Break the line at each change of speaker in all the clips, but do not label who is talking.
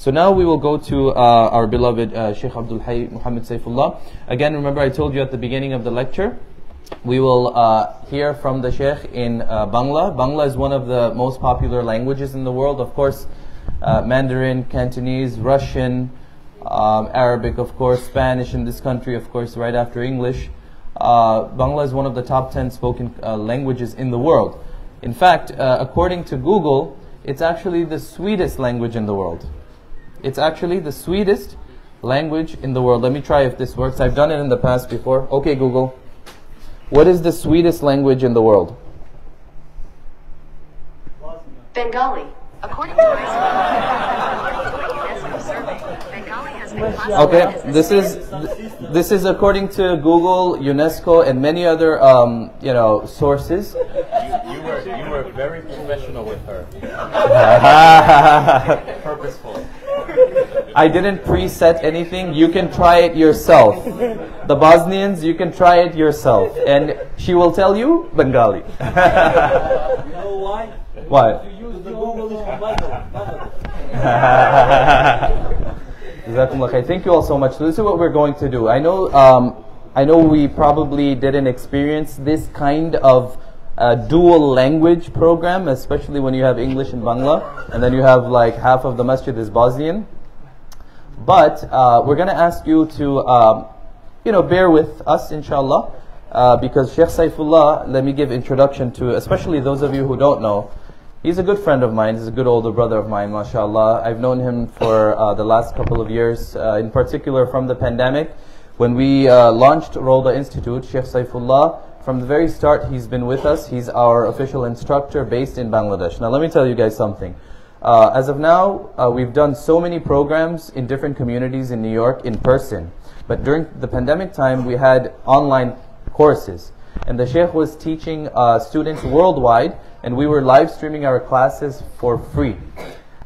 So now we will go to uh, our beloved uh, Sheikh Abdul Hayy Muhammad Saifullah. Again, remember I told you at the beginning of the lecture, we will uh, hear from the Sheikh in uh, Bangla. Bangla is one of the most popular languages in the world. Of course, uh, Mandarin, Cantonese, Russian, um, Arabic, of course, Spanish in this country, of course, right after English. Uh, Bangla is one of the top 10 spoken languages in the world. In fact, according to Google, it's actually the sweetest language in the world. It's actually the sweetest language in the world. Let me try if this works. I've done it in the past before. Okay, Google. What is the sweetest language in the world?
Bengali. According to UNESCO survey, Bengali has been
Okay, this is this is according to Google, UNESCO, and many other um, you know sources.
You were you were very professional with her. Purposeful.
I didn't preset anything. You can try it yourself. The Bosnians, you can try it yourself, and she will tell you Bengali.
You know why?
Why?
You use the Google Bible. Bible.
Jazakumullah. Thank you all so much. So this is what we're going to do. I know, um, I know we probably didn't experience this kind of uh, dual language program, especially when you have English and Bangla, and then you have like half of the masjid is Bosnian. But uh, we're going to ask you to, um, you know, bear with us, inshallah, uh, because Sheikh Saifullah, let me give introduction to, especially those of you who don't know, he's a good friend of mine. He's a good older brother of mine, mashallah. I've known him for uh, the last couple of years, uh, in particular from the pandemic. When we uh, launched Rolda Institute, Sheikh Saifullah, from the very start, he's been with us. He's our official instructor based in Bangladesh. Now, let me tell you guys something. Uh, as of now, uh, we've done so many programs in different communities in New York in person. But during the pandemic time, we had online courses. And the Sheikh was teaching uh, students worldwide, and we were live streaming our classes for free.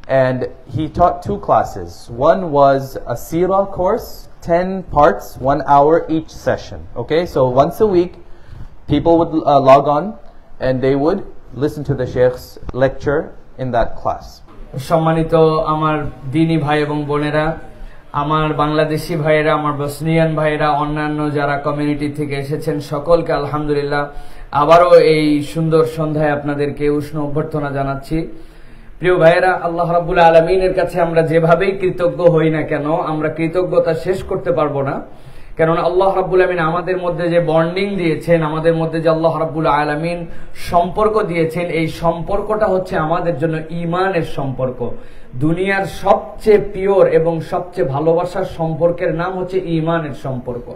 And he taught two classes. One was a Sira course, 10 parts, one hour each session. Okay, so once a week, people would uh, log on and they would listen to the Sheikh's lecture in that class.
সম্মানিত আমার দিনী ভাই এবং বোনেরা, আমার বাংলাদেশি ভাইয়েরা, আমার Bosnian ভাইয়েরা, অন্যান্য যারা কমিউনিটি থেকে এসেছেন, সকলকে আলহামদুলিল্লাহ আবারও এই সুন্দর সন্ধ্যায় আপনাদেরকে উষ্ণ অভ্যর্থনা জানাচ্ছি। প্রিয় ভাইয়েরা, আল্লাহ রাবুল আলমিনের কাছে আমরা যেভাবেই কৃতজ্ঞ হই না কেন, আমরা কৃতজ্ঞতা শেষ করতে পারব না। কেননা আল্লাহ রাব্বুল আলমিন আমাদের মধ্যে যে বন্ডিং দিয়েছেন, আমাদের মধ্যে যে আল্লাহ রাব্বুল আলমিন সম্পর্ক দিয়েছেন, এই সম্পর্কটা হচ্ছে আমাদের জন্য ইমানের সম্পর্ক। দুনিয়ার সবচেয়ে পিওর এবং সবচেয়ে ভালোবাসার সম্পর্কের নাম হচ্ছে ইমানের সম্পর্ক।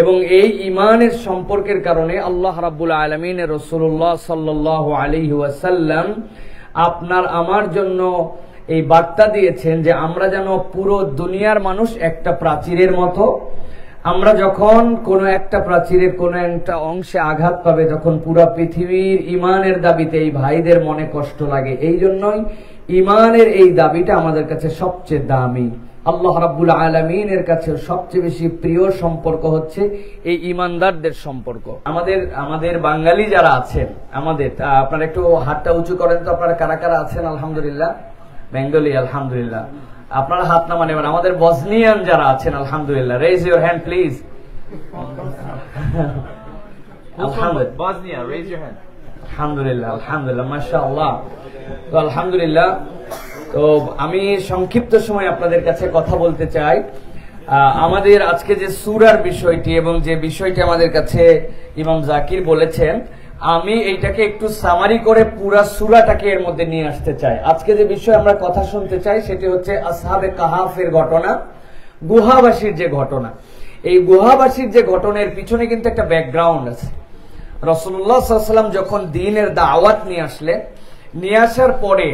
এবং এই ইমানের সম্পর্কের কারণে আল্লাহ রাব্বুল আলমিন রসুল্লাহ সাল্লাহ আলি ওয়াসাল্লাম আপনার আমার জন্য এই বার্তা দিয়েছেন যে আমরা যেন পুরো দুনিয়ার মানুষ একটা প্রাচীরের মতো আমরা যখন কোনো একটা প্রাচীরের কোনো একটা অংশে আঘাত পাবে তখন পুরো পৃথিবীর ইমানের দাবিতে এই ভাইদের মনে কষ্ট লাগে, এই জন্যই ইমানের এই দাবিটা আমাদের কাছে সবচেয়ে দামি। আল্লাহ রাব্বুল আলমিনের কাছে সবচেয়ে বেশি প্রিয় সম্পর্ক হচ্ছে এই ইমানদারদের সম্পর্ক। আমাদের আমাদের বাঙালি যারা আছেন, আমাদের আপনারা একটু হাতটা উঁচু করেন তো আপনারা কারা কারা আছেন? আলহামদুলিল্লাহ। বেঙ্গলি, আলহামদুলিল্লাহ। আপনারা হাত নামান এবার আমাদের বসনিয়ান যারা আছেন আলহামদুলিল্লাহ। রেজ ইউর হ্যান্ড প্লিজ আলহামদুলিল্লাহ. আলহামদুলিল্লাহ মাশাআল্লাহ। তো আলহামদুলিল্লাহ তো আমি সংক্ষিপ্ত সময় আপনাদের কাছে কথা বলতে চাই। আহ, আমাদের আজকে যে সুরার বিষয়টি এবং যে বিষয়টি আমাদের কাছে ইমাম জাকির বলেছেন আমি এইটাকে একটু সামারি করে পুরা সুরাটাকে এর মধ্যে নিয়ে আসতে চাই। আজকে যে বিষয় আমরা কথা শুনতে চাই সেটি হচ্ছে আসহাবে কাহাফের ঘটনা, গুহাবাসীর যে ঘটনা। এই গুহাবাসীর যে ঘটনার পিছনে কিন্তু একটা ব্যাকগ্রাউন্ড আছে। রসুল্লাহ সাল্লাম যখন দিনের দাওয়াত নিয়ে আসলেন নিয়ে আসার পরে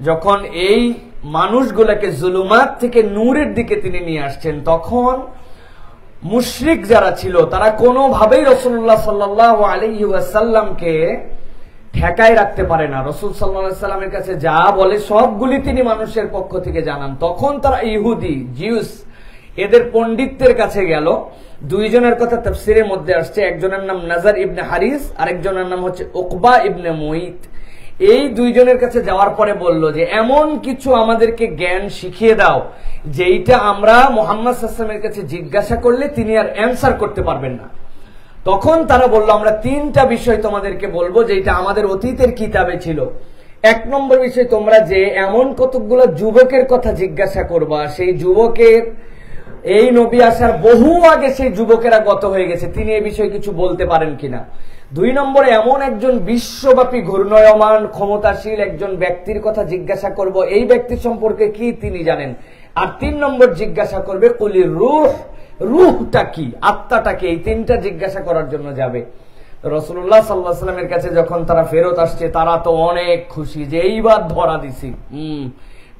যখন এই মানুষগুলোকে জুলুমাত থেকে নূরের দিকে তিনি নিয়ে আসছেন, তখন মুশরিক যারা ছিল, তারা কোনোভাবেই রসুল্লাহ সাল্লাহ আলী ওয়াসাল্লামকে ঠেকায় রাখতে পারে না। রসুল সাল্লাহ সাল্লামের কাছে যা বলে সবগুলি তিনি মানুষের পক্ষ থেকে জানান। তখন তারা ইহুদি, জিউস, এদের পণ্ডিতদের কাছে গেল। দুইজনের কথা তফসিরের মধ্যে আসছে। একজনের নাম নাজার ইবনে হারিস, আরেকজনের নাম হচ্ছে ওকবা ইবনে মুইত। এই দুইজনের কাছে যাওয়ার পরে বলল যে, এমন কিছু আমাদেরকে জ্ঞান শিখিয়ে দাও, যেইটা আমরা মোহাম্মদ সাল্লামের কাছে জিজ্ঞাসা করলে তিনি আর অ্যান্সার করতে পারবেন না। তখন তারা বলল, আমরা তিনটা বিষয় তোমাদেরকে বলব যেটা আমাদের অতীতের কিতাবে ছিল। এক নম্বর বিষয়, তোমরা যে এমন কতকগুলো যুবকের কথা জিজ্ঞাসা করবা, সেই যুবকের, এই নবী আসার বহু আগে সেই যুবকেরা গত হয়ে গেছে। তিনি এ বিষয়ে কিছু বলতে পারেন কিনা? দুই নম্বরে এমন একজন বিশ্বব্যাপী ঘূর্ণয়মান, ক্ষমতাশীল একজন ব্যক্তির কথা জিজ্ঞাসা করব। এই ব্যক্তি সম্পর্কে কি তিনি জানেন? আর তিন নম্বর জিজ্ঞাসা করবে, কলি রুহ, রুহটা কি? আত্মাটা কি? এই তিনটা জিজ্ঞাসা করার জন্য যাবে। রসুল্লাহ সাল্লাহ সাল্লামের কাছে যখন তারা ফেরত আসছে, তারা তো অনেক খুশি যে, এইবার ধরা দিছি। হম।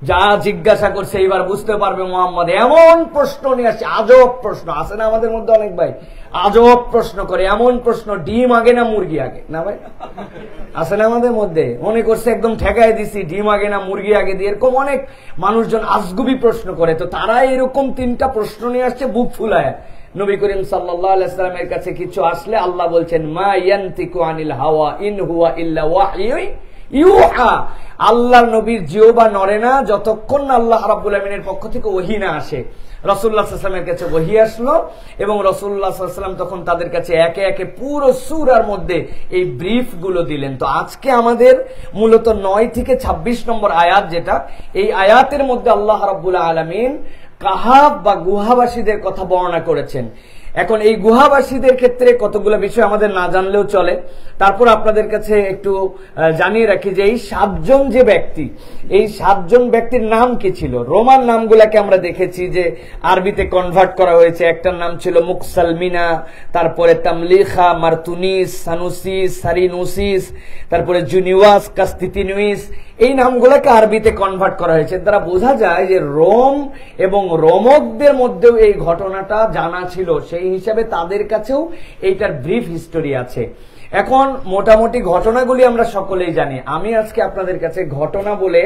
যা জিজ্ঞাসা করছে এইবার বুঝতে পারবে মোহাম্মদ। এমন প্রশ্ন নিয়ে আসছে, আজব প্রশ্ন। আছে না আমাদের মধ্যে অনেক ভাই? আজব প্রশ্ন করে, এমন প্রশ্ন, ডিম আগে না মুরগি আগে? না ভাই? আছে না আমাদের মধ্যে? মনে করছে একদম ঠেকায় দিছি, ডিম আগে না মুরগি আগে দিয়ে। এরকম অনেক মানুষজন আজগুবি প্রশ্ন করে। তো তারা এরকম তিনটা প্রশ্ন নিয়ে আসছে, বুক ফুলায়। নবী করিম সাল্লামের কাছে কিছু আসলে আল্লাহ বলছেন, মা ইয়ান্তিকু আনিল হাওয়া ইন হুয়া ইল্লা ওয়াহয়ুই ইউহা আল্লাহ নবীর জিও বা নরে না, যতক্ষণ আল্লাহ রাব্বুল আমিনের পক্ষ থেকে ওহি না আসে। রসুল্লাহ সাল্লামের কাছে ওহি আসলো এবং রসুল্লাহ সাল্লাম তখন তাদের কাছে একে একে পুরো সুরার মধ্যে এই ব্রিফগুলো দিলেন। তো আজকে আমাদের মূলত নয় থেকে ২৬ নম্বর আয়াত যেটা, এই আয়াতের মধ্যে আল্লাহ রাব্বুল আলমিন কাহাব বা গুহাবাসীদের কথা বর্ণনা করেছেন। এখন এই গুহাবাসীদের ক্ষেত্রে কতগুলো বিষয় আমাদের না জানলেও চলে। তারপর আপনাদের কাছে একটু জানিয়ে রাখি যে এই সাতজন যে ব্যক্তি, এই সাতজন ব্যক্তির নাম কি ছিল? রোমান নামগুলাকে আমরা দেখেছি যে আরবিতে কনভার্ট করা হয়েছে। একটার নাম ছিল মুকসালমিনা, তারপরে তামলিখা, মার্তুনিস, সানুসিস, সারিনুসিস, তারপরে জুনিওয়াস, কাস্তিতিনুইস এই নামগুলোকে আরবিতে কনভার্ট করা হয়েছে। দ্বারা বোঝা যায় যে রোম এবং রোমকদের মধ্যেও এই ঘটনাটা জানা ছিল। সেই হিসাবে তাদের কাছেও এইটার ব্রিফ হিস্টোরি আছে। এখন মোটামুটি ঘটনাগুলি আমরা সকলেই জানি। আমি আজকে আপনাদের কাছে ঘটনা বলে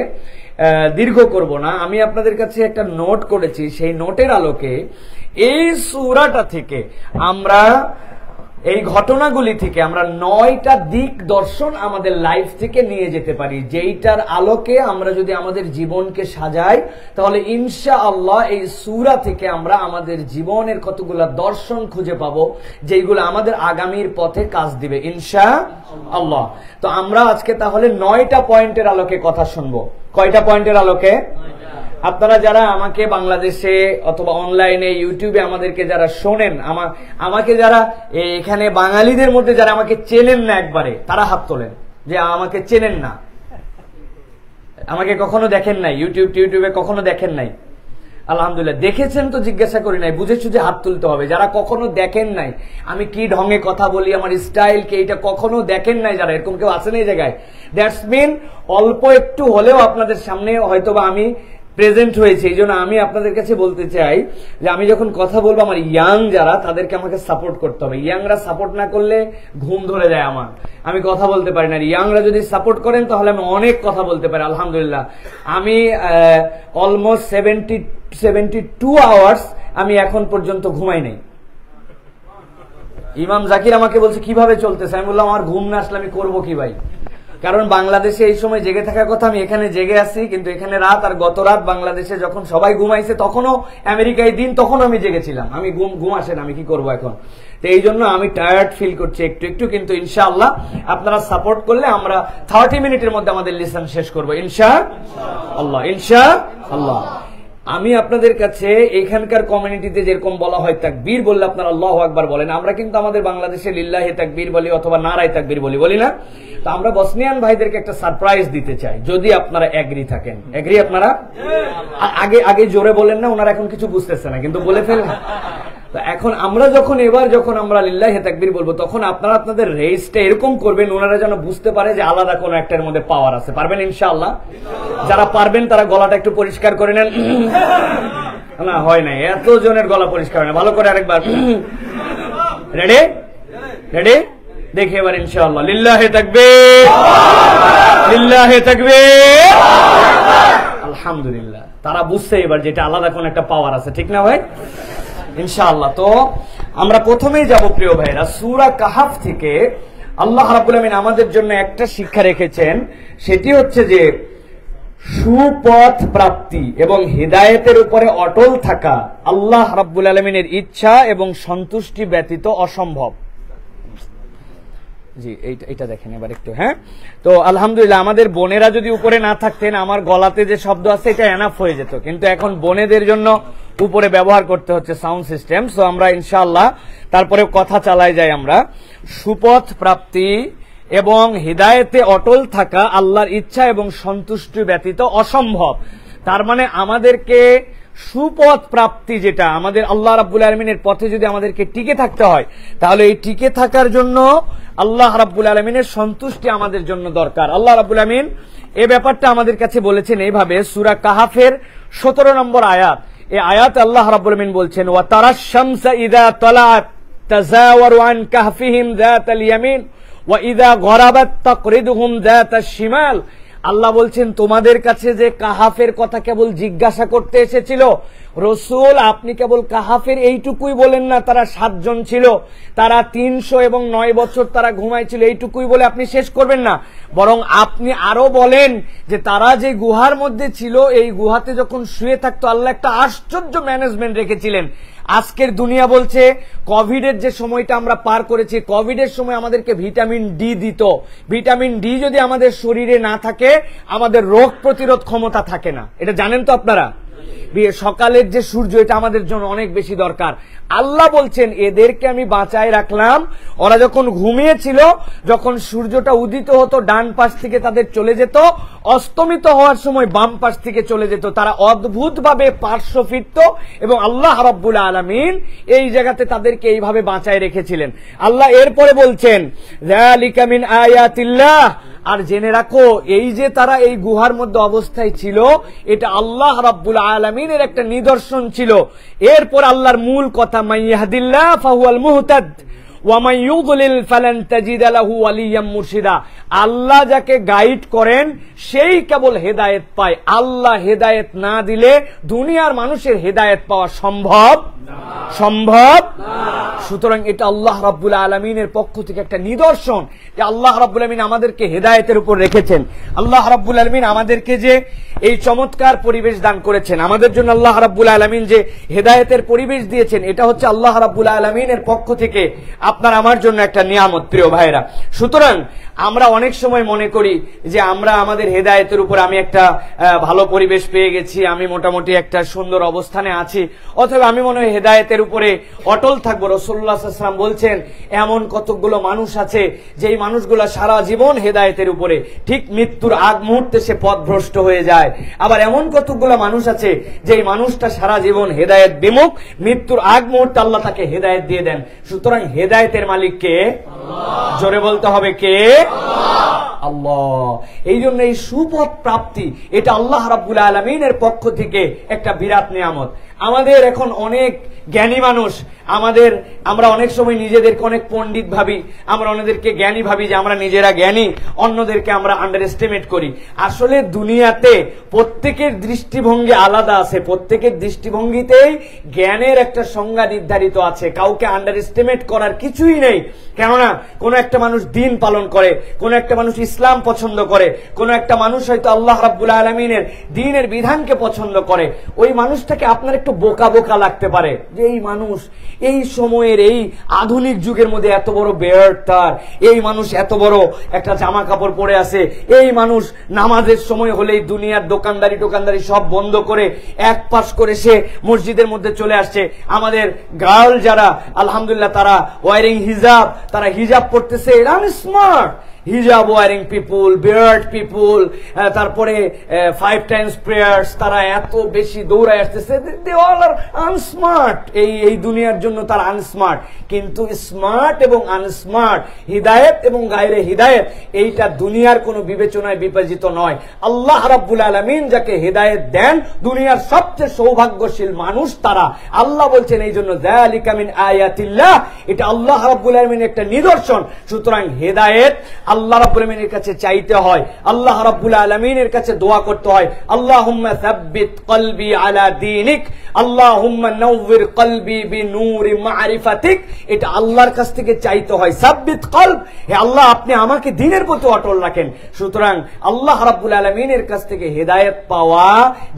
দীর্ঘ করব না। আমি আপনাদের কাছে একটা নোট করেছি। সেই নোটের আলোকে এই সুরাটা থেকে আমরা এই ঘটনাগুলি থেকে আমরা নয়টা দিক দর্শন আমাদের লাইফ থেকে নিয়ে যেতে পারি। যেইটার আলোকে আমরা যদি আমাদের জীবনকে সাজাই, তাহলে ইনশা আল্লাহ এই সুরা থেকে আমরা আমাদের জীবনের কতগুলা দর্শন খুঁজে পাবো, যেইগুলো আমাদের আগামীর পথে কাজ দিবে। ইনশা আল্লাহ তো আমরা আজকে তাহলে নয়টা পয়েন্টের আলোকে কথা শুনব। কয়টা পয়েন্টের আলোকে? আপনারা যারা আমাকে বাংলাদেশে অথবা অনলাইনে ইউটিউবে আমাদেরকে যারা শোনেন আমার আমাকে যারা এখানে বাঙালিদের মধ্যে যারা আমাকে চেনেন না একবারে, তারা হাত তোলেন যে আমাকে চেনেন না। আমাকে কখনো দেখেন নাই ইউটিউব টিউটিউবে কখনো দেখেন নাই। আলহামদুলিল্লাহ, দেখেছেন তো জিজ্ঞাসা করি নাই, বুঝেছ যে হাত তুলতে হবে। যারা কখনো দেখেন নাই, আমি কি ঢঙে কথা বলি, আমার স্টাইল কে এটা কখনো দেখেন নাই যারা, এরকম কেউ আছেন এই জায়গায়। দ্যাটস মিন অল্প একটু হলেও আপনাদের সামনে হয়তোবা আমি প্রেজেন্ট হয়েছে, এই জন্য আমি আপনাদের কাছে বলতে চাই যে আমি যখন কথা বলব, আমার ইয়াং যারা, তাদেরকে আমাকে সাপোর্ট করতে হবে। ইয়াংরা সাপোর্ট না করলে ঘুম ধরে যায় আমার। আমি কথা বলতে পারি না। ইয়াংরা যদি সাপোর্ট করেন, তাহলে আমি অনেক কথা বলতে পারি, আলহামদুলিল্লাহ। আমি almost seventy seventy two hours আমি এখন পর্যন্ত ঘুমাই নাই। ইমাম জাকির আমাকে বলছে, কীভাবে চলতেছে? আমি বললাম, আমার ঘুম না আসলে আমি করব কি ভাই? কারণ বাংলাদেশে এই সময় জেগে থাকার কথা আমি এখানে জেগে আছি, কিন্তু এখানে রাত আর গত রাত বাংলাদেশে যখন সবাই ঘুমাইছে, তখনও আমেরিকায় দিন তখন আমি জেগেছিলাম। আমি ঘুম ঘুম আসে না, আমি কি করব এখন? তো এই জন্য আমি টায়ার্ড ফিল করছি একটু একটু, কিন্তু ইনশাআল্লাহ আপনারা সাপোর্ট করলে আমরা থার্টি মিনিটের মধ্যে আমাদের লিসন শেষ করব। ইনশা আল্লাহ ইনশা আল্লাহ। আমি আপনাদের কাছে এখানকার কমিউনিটিতে যেরকম বলা হয় তাকবীর বললে আপনারা আল্লাহ আকবার বলেন। আমরা কিন্তু আমাদের বাংলাদেশে লিল্লাহে তাকবীর বলি অথবা নারায় তাকবীর বলি বলি না? তো আমরা বসনিয়ান ভাইদেরকে একটা সারপ্রাইজ দিতে চাই। যদি আপনারা এগ্রি থাকেন। এগ্রি আপনারা? আগে আগে জোরে বলেন না ওনারা এখন কিছু বুঝতেছে না কিন্তু বলে ফেললেন তো এখন আমরা যখন এবার যখন আমরা লিল্লাহে তাকবীর বলব তখন আপনারা আপনাদের রেসটা এরকম করবেন ওনারা যেন বুঝতে পারে যে আলাদা কোনো একটার মধ্যে পাওয়ার আছে। পারবেন ইনশাআল্লাহ? যারা পারবেন তারা গলাটা একটু পরিষ্কার করে নেন। না হয় নাই এত জনের গলা পরিষ্কার হয় না। ভালো করে আরেকবার। রেডি রেডি দেখি এবার ইনশাআল্লাহ। লিল্লাহে থাকবে লিল্লাহে থাকবে আলহামদুলিল্লাহ। তারা বুঝছে এবার যেটা আলাদা কোন একটা পাওয়ার আছে, ঠিক না ভাই? ইনশাআল্লাহ। তো আমরা প্রথমেই যাব, প্রিয় ভাইরা সুরা কাহাফ থেকে আল্লাহ রাব্বুল আমিন আমাদের জন্য একটা শিক্ষা রেখেছেন। সেটি হচ্ছে যে সুপথ প্রাপ্তি এবং হিদায়েতের উপরে অটল থাকা আল্লাহ রাব্বুল আলমিনের ইচ্ছা এবং সন্তুষ্টি ব্যতীত অসম্ভব। জি, এইটা দেখেন এবার একটু হ্যাঁ? তো আলহামদুলিল্লাহ, আমাদের বোনেরা যদি উপরে না থাকতেন, আমার গলাতে যে শব্দ আছে, এটা এনাফ হয়ে যেত। কিন্তু এখন বোনেদের জন্য উপরে ব্যবহার করতে হচ্ছে সাউন্ড সিস্টেম সো আমরা ইনশাল্লাহ তারপরে কথা চালাই যাই আমরা। সুপথ প্রাপ্তি এবং হৃদায়তে অটল থাকা আল্লাহর ইচ্ছা এবং সন্তুষ্টি ব্যতীত অসম্ভব। তার মানে আমাদেরকে সুপথ প্রাপ্তি যেটা আমাদের আল্লাহ রাব্বুল আলমিনের পথে যদি আমাদেরকে টিকে থাকতে হয়, তাহলে এই টিকে থাকার জন্য আল্লাহ রাব্বুল আলমিনের সন্তুষ্টি আমাদের জন্য দরকার। আল্লাহ রাব্বুল আলমিন এ ব্যাপারটা আমাদের কাছে বলেছেন এইভাবে সুরা কাহাফের সতেরো নম্বর আয়াত। এই আয়াত আল্লাহ রাব্বুল আলমিন বলছেন, ওয়া তারা শামসা ইদা তলাত তাজাওয়ারু আন কাহফিহিম যাতাল ইয়ামিন, ওয়া ইদা গরাবাত তাকরিদুহুম যাতাশ শিমাল। আল্লাহ বলছেন, তোমাদের কাছে যে কাহাফের কথা কেবল জিজ্ঞাসা করতে এসেছিল, রসুল, আপনি কেবল কাহাফের এইটুকুই বলেন না, তারা সাতজন ছিল। তারা তিনশো এবং নয় বছর তারা ঘুমাইছিল, এইটুকুই বলে আপনি শেষ করবেন না। বরং আপনি আরও বলেন যে, তারা যে গুহার মধ্যে ছিল, এই গুহাতে যখন শুয়ে থাকতো, আল্লাহ একটা আশ্চর্য ম্যানেজমেন্ট রেখেছিলেন। আজকের দুনিয়া বলছে, কোভিডের যে সময়টা আমরা পার করেছি, কোভিডের সময় আমাদেরকে ভিটামিন ডি দিত। ভিটামিন ডি যদি আমাদের শরীরে না থাকে, আমাদের রোগ প্রতিরোধ ক্ষমতা থাকে না। এটা জানেন তো আপনারা? সকালের যে সূর্য, এটা আমাদের জন্য অনেক বেশি দরকার। আল্লাহ বলছেন, এদেরকে আমি বাঁচায় রাখলাম। ওরা যখন ঘুমিয়েছিল, যখন সূর্যটা উদিত হতো, ডান পাশ থেকে তাদের চলে যেত, অস্তমিত হওয়ার সময় বাম পাশ থেকে চলে যেত। তারা অদ্ভুত ভাবে পার্শ্ব ফিরত এবং আল্লাহ রব্বুল আলমিন এই জায়গাতে তাদেরকে এইভাবে বাঁচায় রেখেছিলেন। আল্লাহ এরপরে বলছেন আয়াতিল্লাহ। আর জেনে রাখো, এই যে তারা এই গুহার মধ্যে অবস্থায় ছিল, এটা আল্লাহ রাব্বুল আলমিনের একটা নিদর্শন ছিল। এরপর আল্লাহর মূল কথা মাইয়াহদিল্লাহ ফাহুয়াল মুর্শিদা। আল্লাহ যাকে গাইড করেন, সেই কেবল হেদায়েত পায়। আল্লাহ হেদায়েত না দিলে দুনিয়ার মানুষের হেদায়েত পাওয়া সম্ভব সম্ভব? সুতরাং এটা আল্লাহ রাব্বুল আলমিনের পক্ষ থেকে একটা নিদর্শন। যে আল্লাহ রাব্বুল আলমিন আমাদেরকে হেদায়েতের উপর রেখেছেন। আল্লাহ রাব্বুল আলমিন আমাদেরকে যে এই চমৎকার পরিবেশ দান করেছেন, আমাদের জন্য আল্লাহ রাব্বুল আলমিন যে হেদায়েতের পরিবেশ দিয়েছেন, এটা হচ্ছে আল্লাহ রাব্বুল আলমিনের পক্ষ থেকে আপনার আমার জন্য একটা নিয়ামত, প্রিয় ভাইরা সুতরাং আমরা অনেক সময় মনে করি যে আমরা আমাদের হেদায়েতের উপর আমি একটা ভালো পরিবেশ পেয়ে গেছি, আমি মোটামুটি একটা সুন্দর অবস্থানে আছি। অথবা আমি মনে হয় হেদায়েতের উপরে অটল থাকব। রসুল্লাহাম বলছেন, এমন কতকগুলো মানুষ আছে, যেই মানুষগুলো সারা জীবন হেদায়েতের উপরে, ঠিক মৃত্যুর আগ মুহূর্তে সে পথভ্রষ্ট হয়ে যায়। আবার এমন কতকগুলো মানুষ আছে, যেই মানুষটা সারা জীবন হেদায়েত বিমুখ, মৃত্যুর আগ মুহূর্তে আল্লাহ তাকে হেদায়েত দিয়ে দেন। সুতরাং হেদায়তের মালিককে জোরে বলতে হবে কে? আল্লাহ। এই জন্য এই সুপথ প্রাপ্তি, এটা আল্লাহ রাবুল আলমিনের পক্ষ থেকে একটা বিরাট নিয়ামত। আমাদের এখন অনেক জ্ঞানী মানুষ, আমাদের, আমরা অনেক সময় নিজেদেরকে অনেক পণ্ডিত ভাবি, আমরা অন্যদেরকে জ্ঞানী ভাবি যে আমরা নিজেরা জ্ঞানী, অন্যদেরকে আমরা আন্ডার এস্টিমেট করি। আসলে দুনিয়াতে প্রত্যেকের দৃষ্টিভঙ্গি আলাদা আছে, প্রত্যেকের দৃষ্টিভঙ্গিতেই জ্ঞানের একটা সংজ্ঞা নির্ধারিত আছে, কাউকে আন্ডার এস্টিমেট করার কিছুই নেই। কেননা, কোনো একটা মানুষ দিন পালন করে, কোনো একটা মানুষ ইসলাম পছন্দ করে, কোনো একটা মানুষ হয়তো আল্লাহ রাব্বুল আলমিনের দিনের বিধানকে পছন্দ করে। ওই মানুষটাকে আপনার একটু বোকা বোকা লাগতে পারে যে এই মানুষ এই সময়ের এই আধুনিক যুগের মধ্যে এত বড় বেয়ার তার এই মানুষ এত বড় একটা জামা কাপড় পরে আছে, এই মানুষ নামাজের সময় হলেই দুনিয়ার দোকানদারি টোকানদারি সব বন্ধ করে এক পাশ করে সে মসজিদের মধ্যে চলে আসছে। আমাদের গার্ল যারা, আলহামদুলিল্লাহ তারা ওয়ারিং হিজাব, তারা হিজাব পড়তেছে এরা smart hijab wearing people beard people তারপরে ফাইভ টাইমস প্রেয়ার্স তারা এত বেশি দৌড়ায় আসতেছে। দে অল আর আনস্মার্ট এই এই দুনিয়ার জন্য তারা আনস্মার্ট কিন্তু স্মার্ট এবং আনস্মার্ট হিদায়ত এবং গায়রে হিদায়ত এইটা দুনিয়ার কোনো বিবেচনায় বিভাজিত নয়। আল্লাহ রাব্বুল আলমিন যাকে হেদায়ত দেন, দুনিয়ার সবচেয়ে সৌভাগ্যশীল মানুষ তারা। আল্লাহ বলছেন এই জন্য দয়ালিকামিন আয়াতিল্লাহ। এটা আল্লাহ রাব্বুল আলমিন একটা নিদর্শন। সুতরাং হেদায়েত আল্লাহ রাব্বুল কাছে চাইতে হয়, আল্লাহ রাব্বুল আলমিনের কাছে দোয়া করতে হয় আল্লাহ সাব্বিত কলবি আলা দিনিক আল্লাহ নৌবির কলবি বি নূরি মারিফাতিক। এটা আল্লাহর কাছ থেকে চাইতে হয়। সাব্বিত কলব, হে আল্লাহ, আপনি আমাকে দিনের প্রতি অটল রাখেন। সুতরাং আল্লাহ রাব্বুল আলমিনের কাছ থেকে হেদায়েত পাওয়া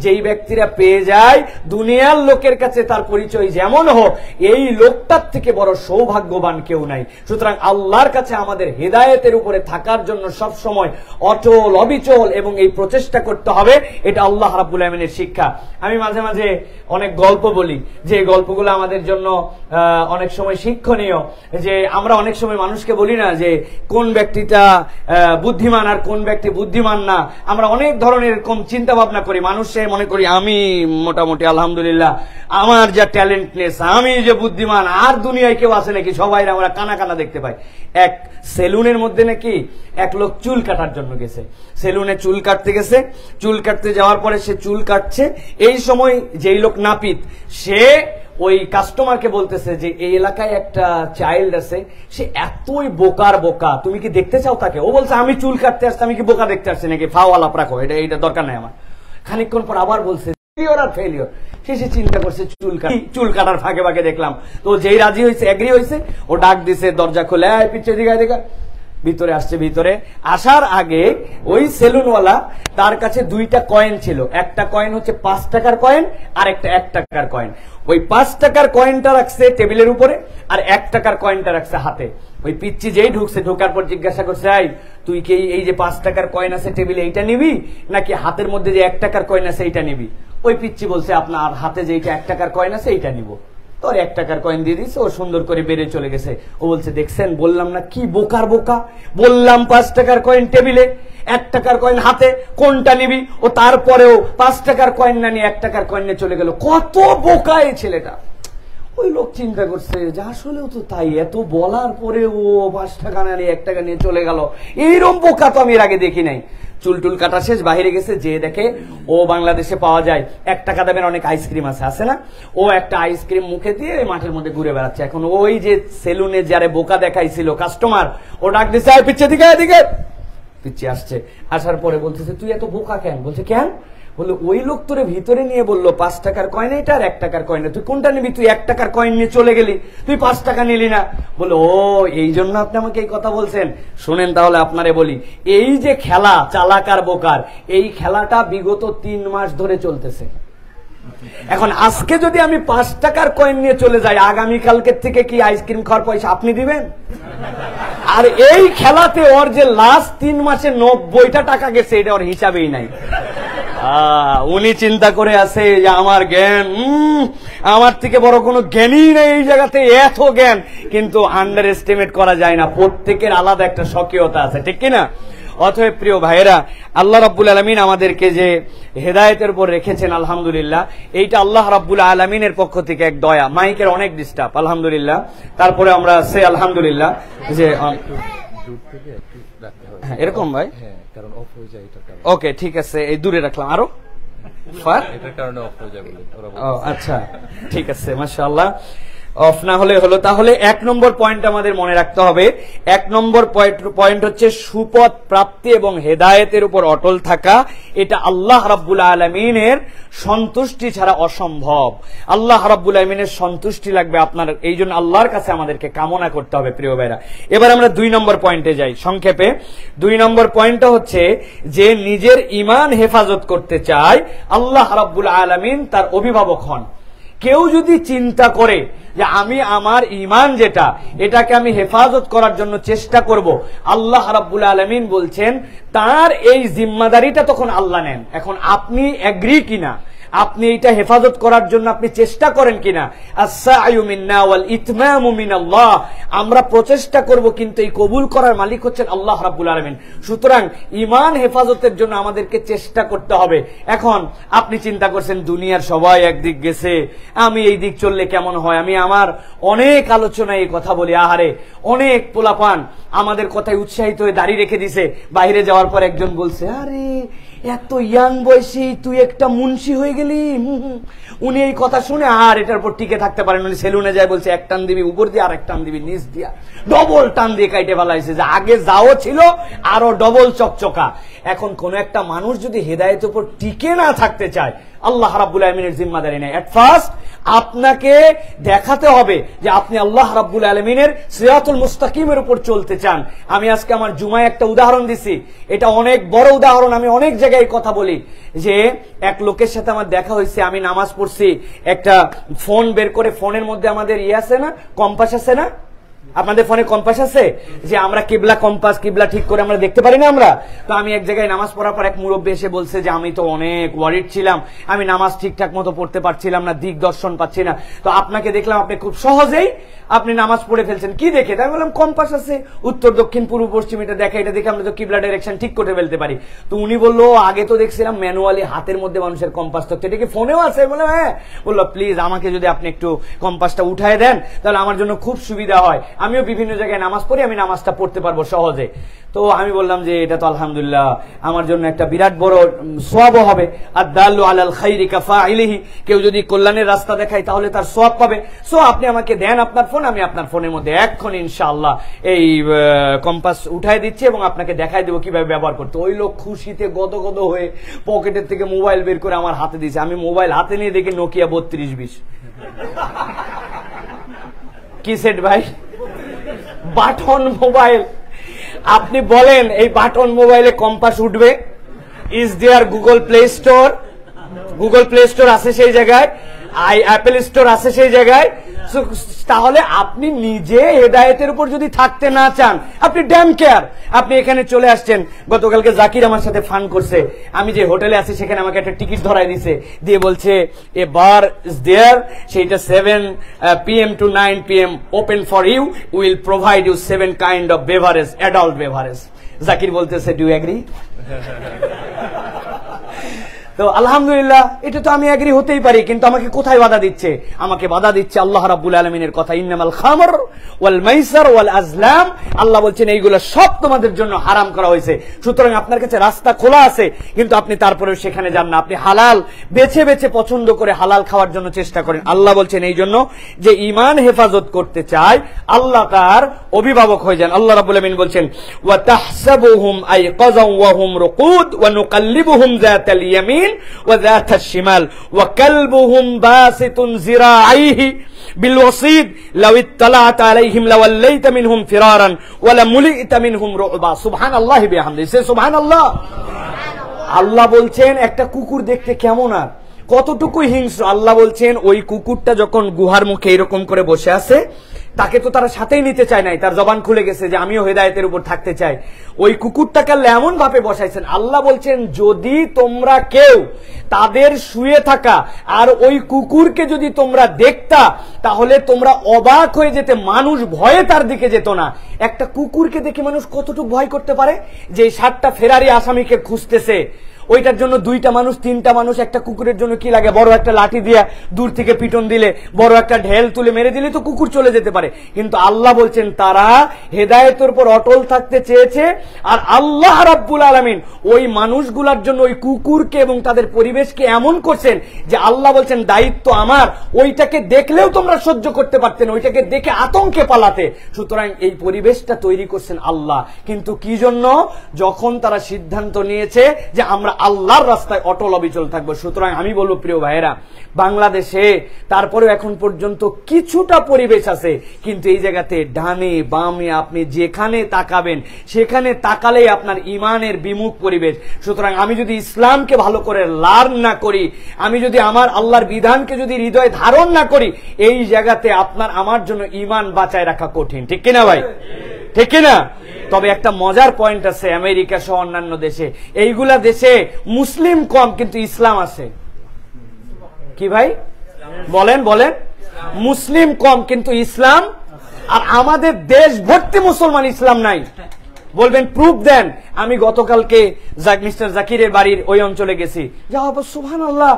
যেই ব্যক্তিরা পেয়ে যায়, দুনিয়ার লোকের কাছে তার পরিচয় যেমন হোক, এই লোকটার থেকে বড় সৌভাগ্যবান কেউ নাই। সুতরাং আল্লাহর কাছে আমাদের হেদায়েতের উপরে থাকার জন্য সব সময় অটল, অবিচল এবং এই প্রচেষ্টা করতে হবে। এটা আল্লাহ রাব্বুল আলমিনের শিক্ষা। আমি মাঝে মাঝে অনেক গল্প বলি যে গল্পগুলো আমাদের জন্য অনেক সময় শিক্ষণীয়। যে আমরা অনেক সময় মানুষকে বলি না যে কোন ব্যক্তিটা বুদ্ধিমান আর কোন ব্যক্তি বুদ্ধিমান না। আমরা অনেক ধরনের এরকম চিন্তা ভাবনা করি। মানুষে মনে করি, আমি মোটামুটি আলহামদুলিল্লাহ, আমার যা ট্যালেন্টনেস, আমি যে বুদ্ধিমান, আর দুনিয়ায় কেউ আছে নাকি? সবাই আমরা কানা কানা দেখতে পাই। এক সেলুনের মধ্যে নাকি এক লোক চুল কাটার জন্য গেছে। সেলুনে চুল কাটতে গেছে। চুল কাটতে যাওয়ার পরে সে চুল কাটছে। এই সময় যেই লোক নাপিত, সে ওই কাস্টমারকে বলতেছে যে, এই এলাকায় একটা চাইল্ড আছে, সে এতই বোকার বোকা, তুমি কি দেখতে চাও তাকে? ও বলছে, আমি চুল কাটতে আসছি, আমি কি বোকা দেখতে আসছি নাকি? ফাও আলাপ রাখো, এটা এটা দরকার নাই আমার। খানিকক্ষণ পর আবার বলছে দেখলাম। তো যেই রাজি হয়েছে এগ্রি হয়েছে, ও ডাক দিছে, দরজা খুলে পিছিয়ে দিকে দেখা ভিতরে আসছে ভিতরে। আসার আগে ওই সেলুনওয়ালা তার কাছে দুইটা কয়েন ছিল। একটা কয়েন হচ্ছে পাঁচ টাকার কয়েন আর একটা এক টাকার কয়েন ওই পাঁচ টাকার কয়েনটা রাখছে টেবিলের উপরে আর এক টাকার কয়েনটা রাখছে হাতে। ওই পিচ্ছি যেই ঢুকছে, ঢোকার পর জিজ্ঞাসা করছে আই তুই কি এই- যে পাঁচ টাকার কয়েন আছে টেবিলে এইটা নিবি? নাকি হাতের মধ্যে যে এক টাকার কয়েন আছে এইটা নিবি? ওই পিচ্ছি বলছে, আপনার হাতে যেইটা এক টাকার কয়েন আছে এইটা নিব। তোর এক টাকার কয়েন দিয়ে দিছে ও সুন্দর করে বেড়ে চলে গেছে। ও বলছে, দেখছেন, বললাম না, কি বোকার বোকা? বললাম পাঁচ টাকার কয়েন টেবিলে, এক টাকার কয়েন হাতে, কোনটা নিবি? ও তারপরেও পাঁচ টাকার কয়েন না নিয়ে এক টাকার কয়েন নিয়ে চলে গেল। কত বোকা এই ছেলেটা। ওই লোক চিন্তা করছে, যে আসলেও তো তাই, এত বলার পরে ও পাঁচ টাকা না নিয়ে এক টাকা নিয়ে চলে গেল। এইরকম বোকা তো আমি এর আগে দেখি নাই। চুল টুল কাটা শেষ বাহিরে গেছে যে দেখে ও বাংলাদেশে পাওয়া যায়। এক টাকা দামের অনেক আইসক্রিম আছে আছে না? ও একটা আইসক্রিম মুখে দিয়ে মাঠের মধ্যে ঘুরে বেড়াচ্ছে। এখন ওই যে সেলুনে যারে বোকা দেখাইছিল কাস্টমার ও ডাক দিচ্ছে "আয় পিচ্ছে দিকে এদিকে! পিছিয়ে আসছে। আসার পরে বলতেছে, তুই এত বোকা কেন? বলছে, কেন? বলল ওই লোক তোরে ভিতরে নিয়ে বলল, পাঁচ টাকার কয়েন এটা আর এক টাকার কয়েন তুই কোনটা নিবি? তুই এক টাকার কয়েন নিয়ে চলে গেলি। তুই পাঁচ টাকা নিলি না। বলো, ও, এই জন্য আপনি আমাকে এই কথা বলছেন। শোনেন তাহলে আপনারে বলি, এই যে খেলা চালাকার বোকার, এই খেলাটা বিগত তিন মাস ধরে চলতেছে। এখন আজকে যদি আমি পাঁচ টাকার কয়েন নিয়ে চলে যাই আগামী কালকের থেকে কি আইসক্রিম খাওয়ার পয়সা আপনি দিবেন? আর এই খেলাতে ওর যে লাস্ট তিন মাসে নব্বইটা টাকা গেছে, এটা ওর হিসাবেই নাই। উনি চিন্তা করে আছে যে আমার জ্ঞান আমার থেকে বড় কোনো জ্ঞানই নেই এই জায়গাতে এত জ্ঞান। কিন্তু আন্ডার এস্টিমেট করা যায় না। প্রত্যেকের আলাদা একটা স্বকীয়তা আছে ঠিক কিনা অতএব প্রিয় ভাইয়েরা আল্লাহ রাব্বুল আলমিন আমাদেরকে যে হেদায়েতের উপর রেখেছেন আলহামদুলিল্লাহ এইটা আল্লাহ রাব্বুল আলমিনের পক্ষ থেকে এক দয়া। মাইকের অনেক ডিস্টার্ব আলহামদুলিল্লাহ। তারপরে আমরা সে আলহামদুলিল্লাহ যে হ্যাঁ, এরকম ভাই?
হ্যাঁ কারণ অফ হয়ে যায়
ওকে ঠিক আছে এই দূরে রাখলাম। আরও? ফার?
এটার কারণে অফ হয়ে
আচ্ছা ঠিক আছে মাশাআল্লাহ। অফ না হলে হলো, তাহলে এক নম্বর পয়েন্ট আমাদের মনে রাখতে হবে। এক নম্বর পয়েন্ট হচ্ছে সুপথ, প্রাপ্তি এবং হেদায়েতের উপর অটল থাকা। এটা আল্লাহ রাব্বুল আলমিনের সন্তুষ্টি ছাড়া অসম্ভব। আল্লাহ রাব্বুল আলমিনের সন্তুষ্টি লাগবে আপনার, এই জন্য আল্লাহর কাছে আমাদেরকে কামনা করতে হবে, প্রিয় ভাইরা। এবার আমরা দুই নম্বর পয়েন্টে যাই, সংক্ষেপে। দুই নম্বর পয়েন্টটা হচ্ছে যে নিজের ইমান হেফাজত করতে চায় আল্লাহ রাব্বুল আলমিন, তার অভিভাবক হন। কেউ যদি চিন্তা করে যে আমি আমার ইমান যেটা, এটাকে আমি হেফাজত করার জন্য চেষ্টা করব, আল্লাহ রাব্বুল আলমিন বলছেন, তার এই জিম্মাদারিটা তখন আল্লাহ নেন। এখন আপনি এগ্রি কিনা? আপনি এটা হেফাজত করার জন্য আপনি চেষ্টা করেন কিনা? মিনাল্লাহ। আমরা প্রচেষ্টা করব কিন্তু এই কবুল করার মালিক হচ্ছেন আল্লাহ রাব্বুল আলামিন। সুতরাং ইমান হেফাজতের জন্য আমাদেরকে চেষ্টা করতে হবে। এখন আপনি চিন্তা করছেন, দুনিয়ার সবাই একদিক গেছে। আমি এই দিক চললে কেমন হয়? আমি আমার অনেক আলোচনায় এই কথা বলি। আহারে, অনেক পোলাপান আমাদের কথায় উৎসাহিত হয়ে দাঁড়িয়ে রেখে দিছে। বাইরে যাওয়ার পর একজন বলছে, আরে এত ইয়াং বয়সে, তুই একটা মুন্সি হয়ে গেলি। উনি এই কথা শুনে আর এটার উপর টিকে থাকতে পারেন উনি সেলুনে যায়, বলছে, এক টান দিবি উপর দিয়ে আর এক টান দিবি নিচ দিয়া। ডবল টান দিয়ে কাইটে ফেলাইছে যে আগে যাও ছিল, আরও ডবল চকচকা। এখন কোন একটা মানুষ যদি হেদায়তের উপর টিকে না থাকতে চায়, আল্লাহ রাবুল আহমিনের জিম্মাদারি নেই এট ফার্স্ট আপনাকে দেখাতে হবে যে আপনি আল্লাহ রাব্বুল আলমিনের সিরাতুল মুস্তাকিমের উপর চলতে চান। আমি আজকে আমার জুমায় একটা উদাহরণ দিছি। এটা অনেক বড় উদাহরণ, আমি অনেক জায়গায় কথা বলি। যে এক লোকের সাথে আমার দেখা হয়েছে, আমি নামাজ পড়ছি, একটা ফোন বের করে, ফোনের মধ্যে আমাদের ইয়ে আছে না, কম্পাস আছে না? আপনাদের ফোনে কম্পাস আছে? যে আমরা কিবলা কম্পাস, কিবলা ঠিক করে আমরা দেখতে পারি না আমরা? তো আমি এক জায়গায় নামাজ পড়ার পর এক মুরব্বী এসে বলছে যে, আমি তো অনেক ওয়ারিড ছিলাম। আমি নামাজ ঠিকঠাক মতো পড়তে পারছিলাম না, দিক দর্শন পাচ্ছি না। তো আপনাকে দেখলাম আপনি খুব সহজেই আপনি নামাজ পড়ে ফেলছেন। কি দেখে? তাই বললাম, কম্পাস আছে। উত্তর, দক্ষিণ, পূর্ব পশ্চিম এটা দেখা। এটা দেখে আমরা তো কিবলা ডাইরেকশন ঠিক করে ফেলতে পারি। তো উনি বলল আগে তো দেখছিলাম ম্যানুয়ালি হাতের মধ্যে মানুষের কম্পাস থাকতো। এটা কি ফোনেও আছে? বললাম হ্যাঁ। বলল, প্লিজ আমাকে যদি আপনি একটু কম্পাসটা উঠায় দেন, তাহলে আমার জন্য খুব সুবিধা হয়। আমিও বিভিন্ন জায়গায় নামাজ পড়ি, আমি নামাজটা পড়তে পারব সহজে। তো আমি বললাম যে, এটা তো আলহামদুলিল্লাহ, আমার জন্য একটা বিরাট বড় সব হবে। আর দাল্লু আলাল খাইরি কাফা ইলিহি কেউ যদি কল্যাণের রাস্তা দেখায়, তাহলে তার সব পাবে। সো আপনি আমাকে দেন আপনার ফোন, আমি আপনার ফোনের মধ্যে এক্ষণ ইনশাআল্লাহ এই কম্পাস উঠাই দিচ্ছি এবং আপনাকে দেখাই দেবো কীভাবে ব্যবহার করতে। ওই লোক খুশিতে গদ গদ হয়ে পকেটের থেকে মোবাইল বের করে আমার হাতে দিয়েছে। আমি মোবাইল হাতে নিয়ে দেখি নোকিয়া বত্রিশ বিশ। কি সেট ভাই? Button mobile. আপনি বলেন, এই বাটন মোবাইলে কম্পাস উঠবে? Is there Google Play Store Google Play Store আছে সেই জায়গায়। আই অ্যাপেল স্টোর আছে সেই জায়গায়। তাহলে আপনি নিজে হেদায়েতের উপর যদি থাকতে না চান, আপনি ড্যাম কেয়ার আপনি এখানে চলে আসছেন, গতকালকে জাকির আমার সাথে ফান করছে। আমি যে হোটেলে আছি, সেখানে আমাকে একটা টিকিট ধরাই দিছে। দিয়ে বলছে, এ বার ইজ দেয়ার সেইটা seven P M to nine P M open for you will provide you seven kind of beverage adult beverage Zakir বলতেছে ডু অ্যাগ্রি তো আলহামদুলিল্লাহ, এটা তো আমি এগ্রি হতেই পারি, কিন্তু আমাকে কোথায় বাধা দিচ্ছে? আমাকে বাধা দিচ্ছে আল্লাহ রাব্বুল আলমিনের কথা, ইন্নামাল খামর ওয়াল মাইসার ওয়াল আজলাম। আল্লাহ বলছেন, এইগুলো সব তোমাদের জন্য হারাম করা হয়েছে। সুতরাং আপনার কাছে রাস্তা খোলা আছে, কিন্তু আপনি তারপরেও সেখানে যান না। আপনি হালাল, বেছে বেছে পছন্দ করে হালাল খাওয়ার জন্য চেষ্টা করেন। আল্লাহ বলছেন, এই জন্য যে ইমান হেফাজত করতে চায়, আল্লাহ তার অভিভাবক হয়ে যান। আল্লাহ রাব্বুল আমিন বলছেন, ওয়া তাহসাবুহুম আইকাযান ওয়া হুম রুকুদ ওয়া নুকাল্লিবুহুম যাতাল ইয়ামিন। ওয়া যাতাশ শিমাল ওয়া কালবুহুম বাসিতুন জিরাআইহি بالوصيد لو اطلعت عليهم لوليت منهم فرارا ولملئت منهم رعبا سبحان الله بحمده Say سبحان الله আল্লাহ বলছেন একটা কুকুর দেখতে কেমন আর কতটুকু হিংস্র আল্লাহ বলছেন ওই কুকুরটা যখন গুহার মুখে এরকম করে বসে আছে তাকে তো তারা সাথেই নিতে চায় নাই। তার জবান খুলে গেছে যে আমিও হেদায়তের উপর থাকতে চাই। ওই কুকুরটাকে এমন ভাবে বসাইছেন, আল্লাহ বলছেন, যদি তোমরা কেউ তাদের শুয়ে থাকা আর ওই কুকুরকে যদি তোমরা দেখতা, তাহলে তোমরা অবাক হয়ে যেতে, মানুষ ভয়ে তার দিকে যেত না। একটা কুকুরকে দেখে মানুষ কতটুকু ভয় করতে পারে? যে সাতটা ফেরারি আসামিকে খুঁজতেছে। ওইটার জন্য দুইটা মানুষ, তিনটা মানুষ, একটা কুকুরের জন্য কি লাগে? বড় একটা লাঠি দিয়ে দূর থেকে পিটন দিলে, বড় একটা ঢেল তুলে মেরে দিলে তো কুকুর চলে যেতে পারে। কিন্তু আল্লাহ বলছেন, তারা হেদায়তের উপর অটল থাকতে চেয়েছে, আর আল্লাহ রাব্বুল আলমিন ওই মানুষগুলার জন্য ওই কুকুরকে এবং তাদের পরিবেশকে এমন করছেন যে আল্লাহ বলছেন, দায়িত্ব আমার। ওইটাকে দেখলেও তোমরা সহ্য করতে পারতেন ওইটাকে দেখে আতঙ্কে পালাতে। সুতরাং এই পরিবেশটা তৈরি করছেন আল্লাহ। কিন্তু কি জন্য? যখন তারা সিদ্ধান্ত নিয়েছে যে আমরা আল্লাহর রাস্তায় অটল অবিচল থাকব। সুতরাং আমি বলব, প্রিয় ভাইয়েরা, বাংলাদেশে তারপরে এখন পর্যন্ত কিছুটা পরিবেশ আছে, কিন্তু এই জায়গাতে ডানে বামে আপনি যেখানে তাকাবেন, সেখানে তাকালেই আপনার ইমানের বিমুখ পরিবেশ। সুতরাং আমি যদি ইসলামকে ভালো করে লার্ন না করি, আমি যদি আমার আল্লাহর বিধানকে যদি হৃদয়ে ধারণ না করি, এই জায়গাতে আপনার, আমার জন্য ইমান বাঁচায় রাখা কঠিন। ঠিক কিনা ভাই? ঠিক না? তবে একটা মজার পয়েন্ট আছে আমেরিকা সহ অন্যান্য দেশে। এইগুলা দেশে মুসলিম কম, কিন্তু ইসলাম আছে। কি ভাই? বলেন বলেন। মুসলিম কম, কিন্তু ইসলাম আর আমাদের দেশ ভর্তি মুসলমান ইসলাম নাই। বলবেন প্রুফ দেন। আমি গতকালকে মিস্টার জাকিরের বাড়ির ওই অঞ্চলে গেছি। সুহান আল্লাহ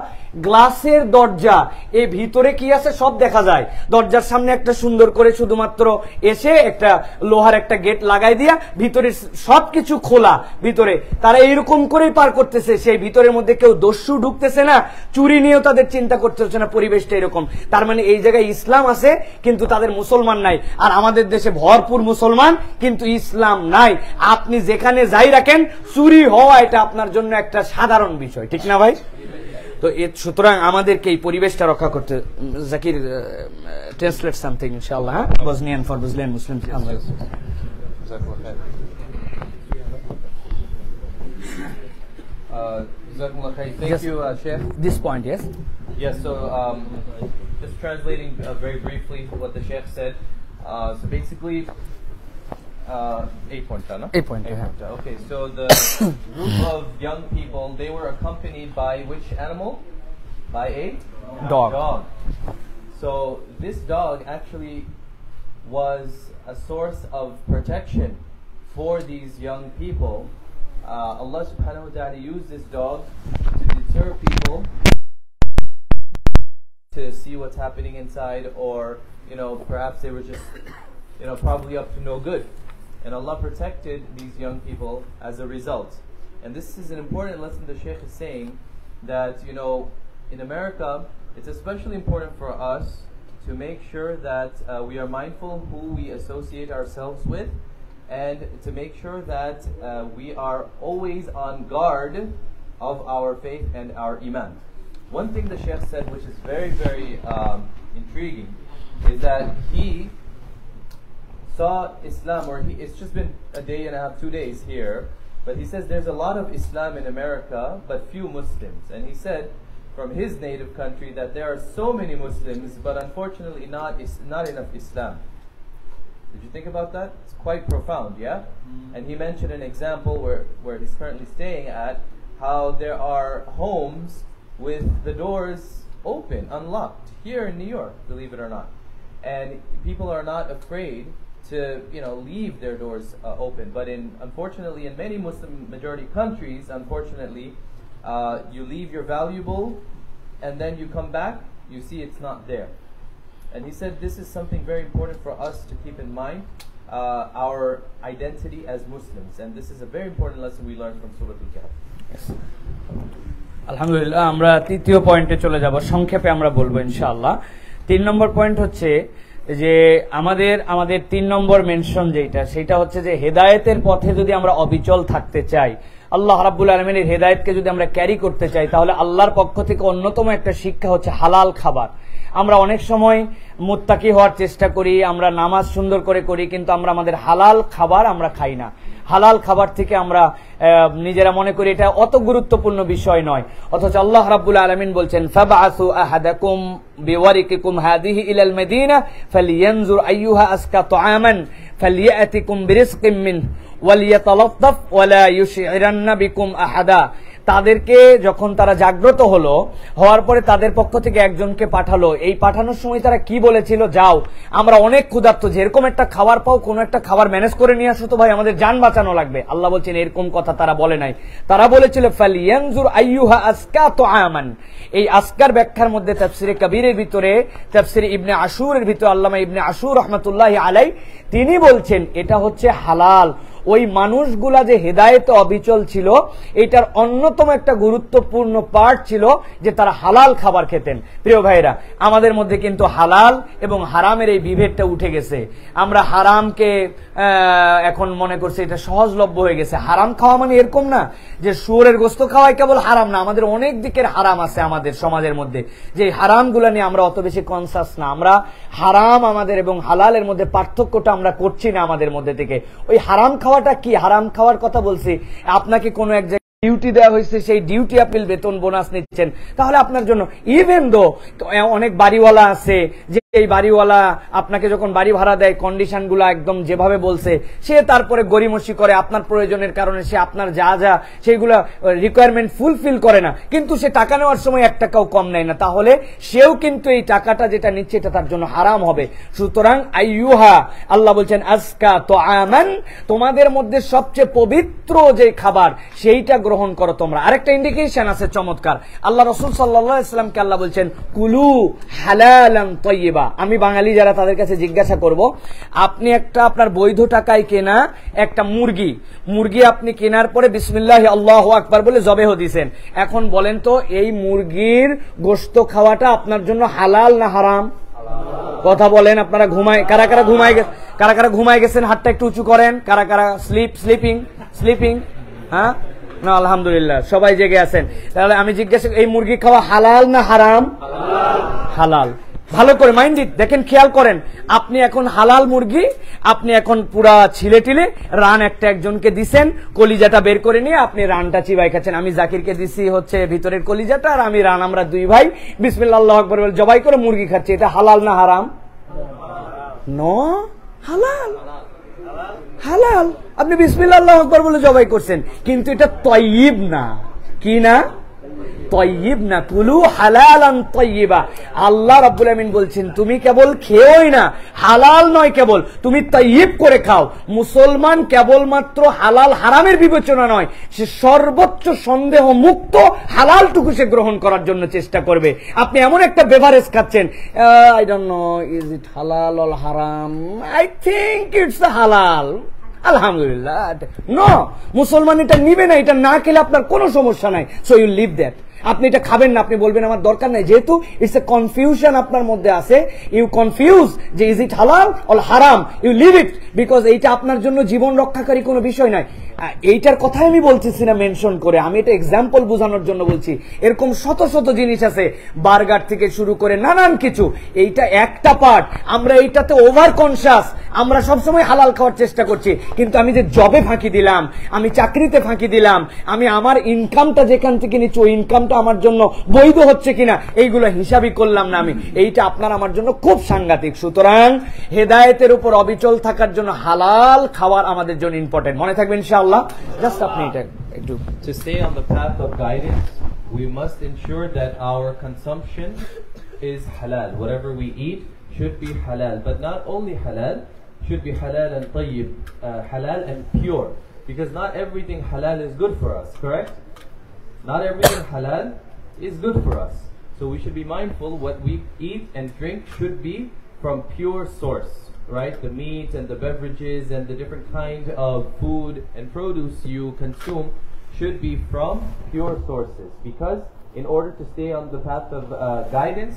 গ্লাসের দরজা। এ ভিতরে কি আছে সব দেখা যায়। দরজার সামনে একটা সুন্দর করে শুধুমাত্র এসে একটা লোহার একটা গেট লাগাই দিয়া ভিতরে সবকিছু খোলা। ভিতরে তারা এইরকম করেই পার করতেছে। সেই ভিতরের মধ্যে কেউ দস্যু ঢুকতেছে না। চুরি নিয়েও তাদের চিন্তা করতে হচ্ছে না। পরিবেশটা এরকম। তার মানে এই জায়গায় ইসলাম আছে, কিন্তু তাদের মুসলমান নাই। আর আমাদের দেশে ভরপুর মুসলমান, কিন্তু ইসলাম নাই। আপনি যেখানে যাই রাখেন চুরি হওয়া এটা আপনার জন্য একটা সাধারণ বিষয় ঠিক না ভাই তো সুতরাং আমাদেরকে এই পরিবেশটা রক্ষা করতে জাকির ট্রান্সলেট সামথিং ইনশাআল্লাহ হ্যাঁ Bosnian for
Bosnian Muslim. Uh. Thank
Yes.
you, uh.
This point yes
Yes, so um, just translating uh, very briefly what the said. Uh, so basically, uh, eight point, no?
Eight point, yeah.
Okay, so the group of young people, they were accompanied by which animal? By a
Dog.
Dog. So this dog actually was a source of protection for these young people. Uh, Allah subhanahu wa ta'ala used this dog to deter people to see what's happening inside or you know perhaps they were just you know probably up to no good and Allah protected these young people as a result and this is an important lesson the Sheikh is saying that you know in America it's especially important for us to make sure that uh, we are mindful who we associate ourselves with and to make sure that uh, we are always on guard of our faith and our iman. One thing the Sheikh said, which is very, very um, intriguing, is that he saw Islam, or he, it's just been a day and a half, two days here, but he says there's a lot of Islam in America, but few Muslims. And he said from his native country that there are so many Muslims, but unfortunately not, is, not enough Islam. Did you think about that? It's quite profound, yeah? Mm-hmm. And he mentioned an example where, where he's currently staying at, how there are homes with the doors open, unlocked, here in New York, believe it or not. And people are not afraid to, you know, leave their doors uh, open. But in, unfortunately, in many Muslim majority countries, unfortunately, uh, you leave your valuable and then you come back, you see it's not there. And he said this is something very important for us to keep in mind, uh, our identity as Muslims. And this is a very important lesson we learn from Surah Al-Kahf.
আলহামদুলিল্লাহ আমরা তৃতীয় পয়েন্টে চলে যাব সংক্ষেপে আমরা বলবো ইনশাআল্লাহ তিন নম্বর পয়েন্ট হচ্ছে যে আমাদের আমাদের তিন নম্বর মেনশন যেটা সেটা হচ্ছে যে হেদায়েতের পথে যদি আমরা অবিচল থাকতে চাই, আল্লাহ রাব্বুল আলমিনের হেদায়তকে যদি আমরা ক্যারি করতে চাই, তাহলে আল্লাহর পক্ষ থেকে অন্যতম একটা শিক্ষা হচ্ছে হালাল খাবার। আমরা অনেক সময় মোত্তাকি হওয়ার চেষ্টা করি, আমরা নামাজ সুন্দর করে করি, কিন্তু আমরা আমাদের হালাল খাবার আমরা খাই না। হালাল খাবার থেকে আমরা নিজেরা মনে করি এটা অত গুরুত্বপূর্ণ বিষয় নয়। অথচ আল্লাহ রাব্বুল আলামিন বলছেন, ফাবআসু আহাদাকুম বিওয়ারিকিকুম হাদিহি ইলাল মদিনা ফালিয়ানজুর আইয়ুহা আসকা তুআমান ফালিয়াতিকুম বিরিজকিম মিন ওয়ালিয়াতালাফফ ওয়ালা ইউশিরান্না বিকুম আহাদা। তাদেরকে যখন তারা জাগ্রত হলো, হওয়ার পরে তাদের পক্ষ থেকে একজনকে পাঠালো। এই পাঠানোর সময় তারা কি বলেছিল? যাও, আমরা অনেক ক্ষুধার্ত, যেরকম একটা খাবার পাও, কোন একটা খাবার ম্যানেজ করে নিয়ে আসো তো ভাই, আমাদের যান বাঁচানো লাগবে। আল্লাহ বলছেন, এরকম কথা তারা বলে নাই। তারা বলেছিল, ফালিয়ানজুর আইয়ুহা আসকা তো আয়ামান এই আসকার ব্যাখ্যার মধ্যে তাফসিরে কবিরের ভিতরে, তাফসিরে ইবনে আশুরের ভিতরে, আল্লামা ইবনে আশুর রহমতুল্লাহ আলাই তিনি বলছেন, এটা হচ্ছে হালাল। ওই মানুষগুলা যে হেদায়েতে অবিচল ছিল, এটার অন্যতম একটা গুরুত্বপূর্ণ পার্ট ছিল যে তারা হালাল খাবার খেতেন। প্রিয় ভাইরা আমাদের মধ্যে কিন্তু হালাল এবং হারামের এই বিভেদটা উঠে গেছে। আমরা হারামকে এখন মনে করছি এটা সহজলভ্য হয়ে গেছে। হারাম খাওয়া মানে এরকম না যে শুয়োরের গোস্ত খাওয়াই কেবল হারাম না, আমাদের অনেক দিকের হারাম আছে আমাদের সমাজের মধ্যে। যে হারামগুলো নিয়ে আমরা অত বেশি কনসাস না। আমরা হারাম আমাদের এবং হালালের মধ্যে পার্থক্যটা আমরা করছি না আমাদের মধ্যে থেকে। ওই হারাম খাওয়াটা কি? হারাম খাওয়ার কথা বলছি। আপনাকে কোনো এক জায়গায় ডিউটি দেওয়া হয়েছে, সেই ডিউটি আপনি বেতন বোনাস নিচ্ছেন। তাহলে আপনার জন্য ইভেন দো অনেক বাড়িওয়ালা আছে, যে এই বাড়িওয়ালা আপনাকে যখন বাড়ি ভাড়া দেয় কন্ডিশনগুলা একদম যেভাবে বলছে, সে তারপরে গরিমসি করে আপনার প্রয়োজনের কারণে সে আপনার যা যা সেইগুলা রিকোয়ারমেন্ট ফুলফিল করে না। কিন্তু সে টাকা নেওয়ার সময় এক টাকাও কম নেয় না। তাহলে সেও কিন্তু এই টাকাটা যেটা নিচ্ছে, এটা তার জন্য হারাম হবে। সুতরাং আইয়ুহা, আল্লাহ বলছেন, আজকা তো আমান তোমাদের মধ্যে সবচেয়ে পবিত্র যে খাবার, সেইটা গ্রহণ করো তোমরা। আরেকটা ইন্ডিকেশন আছে চমৎকার। আল্লাহ রসুল সাল্লাহ ইসলামকে আল্লাহ বলছেন, কুলু হালালান তৈবা আমি বাঙালি যারা তাদের কাছে জিজ্ঞাসা করব, আপনি একটা আপনার বৈধ টাকায় কেনা একটা মুরগি মুরগি আপনি কেনার পরে বিসমিল্লাহ আল্লাহ আকবার বলে জবেহ দিছেন। এখন বলেন তো, এই মুরগির গোস্ত খাওয়াটা আপনার জন্য হালাল না হারাম? কথা বলেন, আপনারা ঘুমায়, কারা কারা ঘুমায় কারা কারা ঘুমায় গেছেন, হাতটা একটু উঁচু করেন, কারা কারা স্লিপ স্লিপিং স্লিপিং হ্যাঁ? না, আলহামদুলিল্লাহ, সবাই জেগে আছেন। তাহলে আমি জিজ্ঞাসা এই মুরগি খাওয়া হালাল না হারাম? হালাল। ভালো করে মাইন্ড দেখেন, খেয়াল করেন, আপনি এখন হালাল মুরগি, আপনি এখন পুরা ছিলে টিলে রান একটা একজনকে দিছেন, কলিজাটা বের করে নিয়ে আপনি রানটা চিবাই খাচ্ছেন। আমি জাকিরকে দিছি হচ্ছে ভিতরের কলিজাটা, আর আমি রান আমরা দুই ভাই। বিসমিল্লাহ আকবার জবাই করে মুরগি খাচ্ছি। এটা হালাল না হারাম? নো? হালাল। হালাল। আপনি বিসমিল্লাহ আকবার বলে জবাই করছেন। কিন্তু এটা তয়িব না। কি না? তয়িব না কুলু হালালান তয়িবা আল্লাহ রাব্বুল আমিন বলছেন, তুমি কেবল খেয়েই না, হালাল নয় তুমি তয়িব করে খাও। মুসলমান কেবলমাত্র হালাল হারামের বিবেচনা নয়, সে সর্বোচ্চ সন্দেহ মুক্ত হালালটুকু সে গ্রহণ করার জন্য চেষ্টা করবে। আপনি এমন একটা বেভারেজ খাচ্ছেন I don't know is it halal or haram I think it's হালাল আলহামদুলিল্লাহ। নো, মুসলমান এটা নিবে না, এটা না খেলে আপনার কোনো সমস্যা নাই। সো ইউ লিভ দ্যাট আপনি এটা খাবেন না, আপনি বলবেন আমার দরকার নাই। যেহেতু ইটস এ কনফিউশন আপনার মধ্যে আছে ইউ কনফিউজ যে is it halal or haram you leave it because এইটা আপনার জন্য জীবন রক্ষাকারী কোনো বিষয় নয় এইটার কথাই আমি বলতেছি না মেনশন করে। আমি এটা এক্সাম্পল বোঝানোর জন্য বলছি। এরকম শত শত জিনিস আছে, বার্গার থেকে শুরু করে নানান কিছু। এইটা একটা পার্ট আমরা এইটাতে ওভার কনসাস আমরা সবসময় হালাল খাওয়ার চেষ্টা করছি। কিন্তু আমি যে জবে ফাঁকি দিলাম, আমি চাকরিতে ফাঁকি দিলাম, আমি আমার ইনকামটা যেখান থেকে নিচ্ছি, ওই ইনকামটা আমার জন্য বৈধ হচ্ছে কিনা, এইগুলো হিসাবই করলাম না আমি। এইটা আপনার আমার জন্য খুব সাংঘাতিক। সুতরাং হেদায়েতের উপর অবিচল থাকার জন্য হালাল খাওয়ার আমাদের জন্য ইম্পর্টেন্ট মনে থাকবেন থাকবে ইনশাআল্লাহ জাস্ট আপনি এটা একটু
To stay on the path of guidance, we must ensure that our consumption is halal. Whatever we eat should be halal, but not only halal, should be halal and tayyib, uh, halal and pure. Because not everything halal is good for us, correct? Not everything halal is good for us. So we should be mindful what we eat and drink should be from pure source, right? The meat and the beverages and the different kind of food and produce you consume should be from pure sources. Because in order to stay on the path of uh, guidance,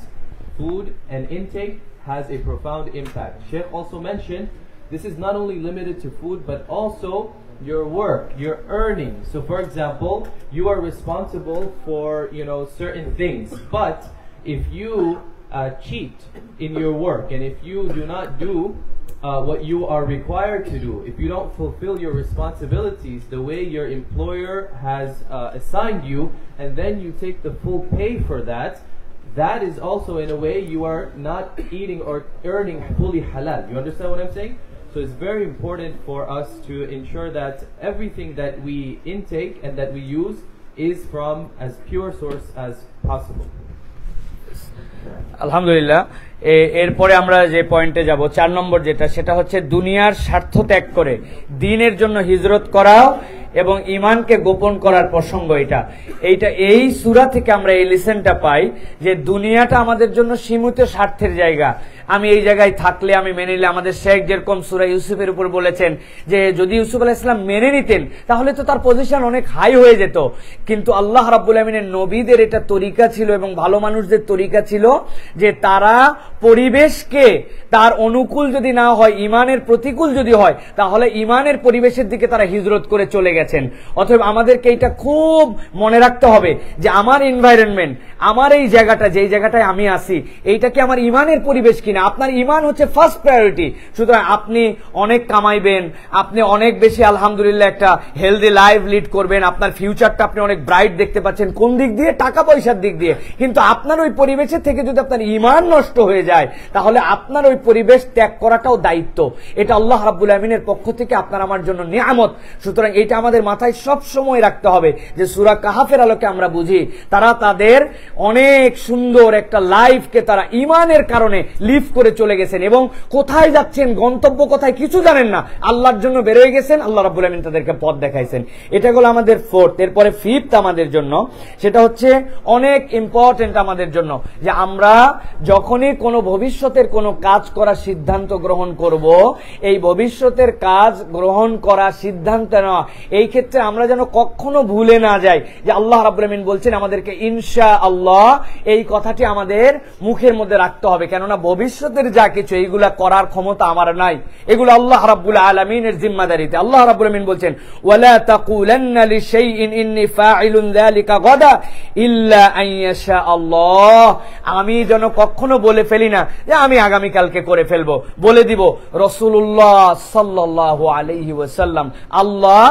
food and intake has a profound impact. Sheikh also mentioned this is not only limited to food but also your work, your earning. So for example, you are responsible for, you know, certain things, but if you uh, cheat in your work and if you do not do uh, what you are required to do, if you don't fulfill your responsibilities the way your employer has uh, assigned you, and then you take the full pay for that, that is also in a way you are not eating or earning fully halal. You understand what I'm saying? So it's very important for us to ensure that everything that we intake and that we use is from as pure source as possible.
আলহামদুলিল্লাহ। এরপরে আমরা যে পয়েন্টে যাব, চার নম্বর যেটা, সেটা হচ্ছে দুনিয়ার স্বার্থ ত্যাগ করে, দিনের জন্য হিজরত করাও এবং ইমানকে গোপন করার প্রসঙ্গ এটা। এইটা, এই সুরা থেকে আমরা এই লিসেনটা পাই যে দুনিয়াটা আমাদের জন্য সীমিত স্বার্থের জায়গা। আমি এই জায়গায় থাকলে, আমি মেনে নিলে, আমাদের শেখ যেরকম সুরা ইউসুফের উপর বলেছেন যে, যদি ইউসুফ আলাহ ইসলাম মেনে নিতেন, তাহলে তো তার পজিশন অনেক হাই হয়ে যেত। কিন্তু আল্লাহ রাব্বুল আমিনের নবীদের এটা তরিকা ছিল এবং ভালো মানুষদের তরিকা ছিল যে তারা পরিবেশকে, তার অনুকূল যদি না হয় ইমানের প্রতিকূল যদি হয়, তাহলে ইমানের পরিবেশের দিকে তারা হিজরত করে চলে গেছে। গেছেন। অতএব আমাদেরকে এটা খুব মনে রাখতে হবে যে আমার এনভায়রনমেন্ট আমার এই জায়গাটা, যেই জায়গাটায় আমি আছি, এইটা কি আমার ইমানের পরিবেশ কিনা? আপনার ইমান হচ্ছে ফার্স্ট প্রায়োরিটি সুতরাং আপনি অনেক কামাইবেন, আপনি অনেক বেশি আলহামদুলিল্লাহ একটা হেলদি লাইফ লিড করবেন, আপনার ফিউচারটা আপনি অনেক ব্রাইট দেখতে পাচ্ছেন, কোন দিক দিয়ে? টাকা পয়সার দিক দিয়ে। কিন্তু আপনার ওই পরিবেশের থেকে যদি আপনার ইমান নষ্ট হয়ে যায়, তাহলে আপনার ওই পরিবেশ ত্যাগ করাটাও দায়িত্ব। এটা আল্লাহ রাব্বুল আমিনের পক্ষ থেকে আপনার আমার জন্য নিয়ামত। সুতরাং এটা আমাদের মাথায় সব সময় রাখতে হবে যে সুরা কাহাফের আলোকে আমরা বুঝি, তারা তাদের অনেক সুন্দর একটা লাইফকে তারা ইমানের কারণে লিভ করে চলে গেছেন এবং কোথায় যাচ্ছেন, গন্তব্য কোথায় কিছু জানেন না। আল্লাহর জন্য বেরোয় গেছেন, আল্লাহ রাব্বুল আমিন তাদেরকে পথ দেখাইছেন। এটা হলো আমাদের ফোর্থ। এরপরে ফিফথ আমাদের জন্য, সেটা হচ্ছে অনেক ইম্পর্টেন্ট আমাদের জন্য, যে আমরা যখনই কোনো ভবিষ্যতের কোনো কাজ করার সিদ্ধান্ত গ্রহণ করব, এই ভবিষ্যতের কাজ গ্রহণ করা সিদ্ধান্ত নেওয়া, এই ক্ষেত্রে আমরা যেন কখনো ভুলে না যাই যে আল্লাহ রাব্বুল আমিন বলছেন আমাদেরকে ইনশা আল্লাহ এই কথাটি আমাদের মুখের মধ্যে রাখতে হবে। কেননা ভবিষ্যতের যা কিছু, এইগুলা করার ক্ষমতা আমার নাই। এগুলো আল্লাহ রাব্বুল আলামিনের জিম্মাদারিতে। আল্লাহ রাব্বুল আমিন বলছেন আমি যেন কখনো বলে ফেলি না যে আমি আগামী কালকে করে ফেলব। বলে দিব রসুল্লাহ সাল্লাল্লাহু আলাইহি ওয়াসাল্লাম, আল্লাহ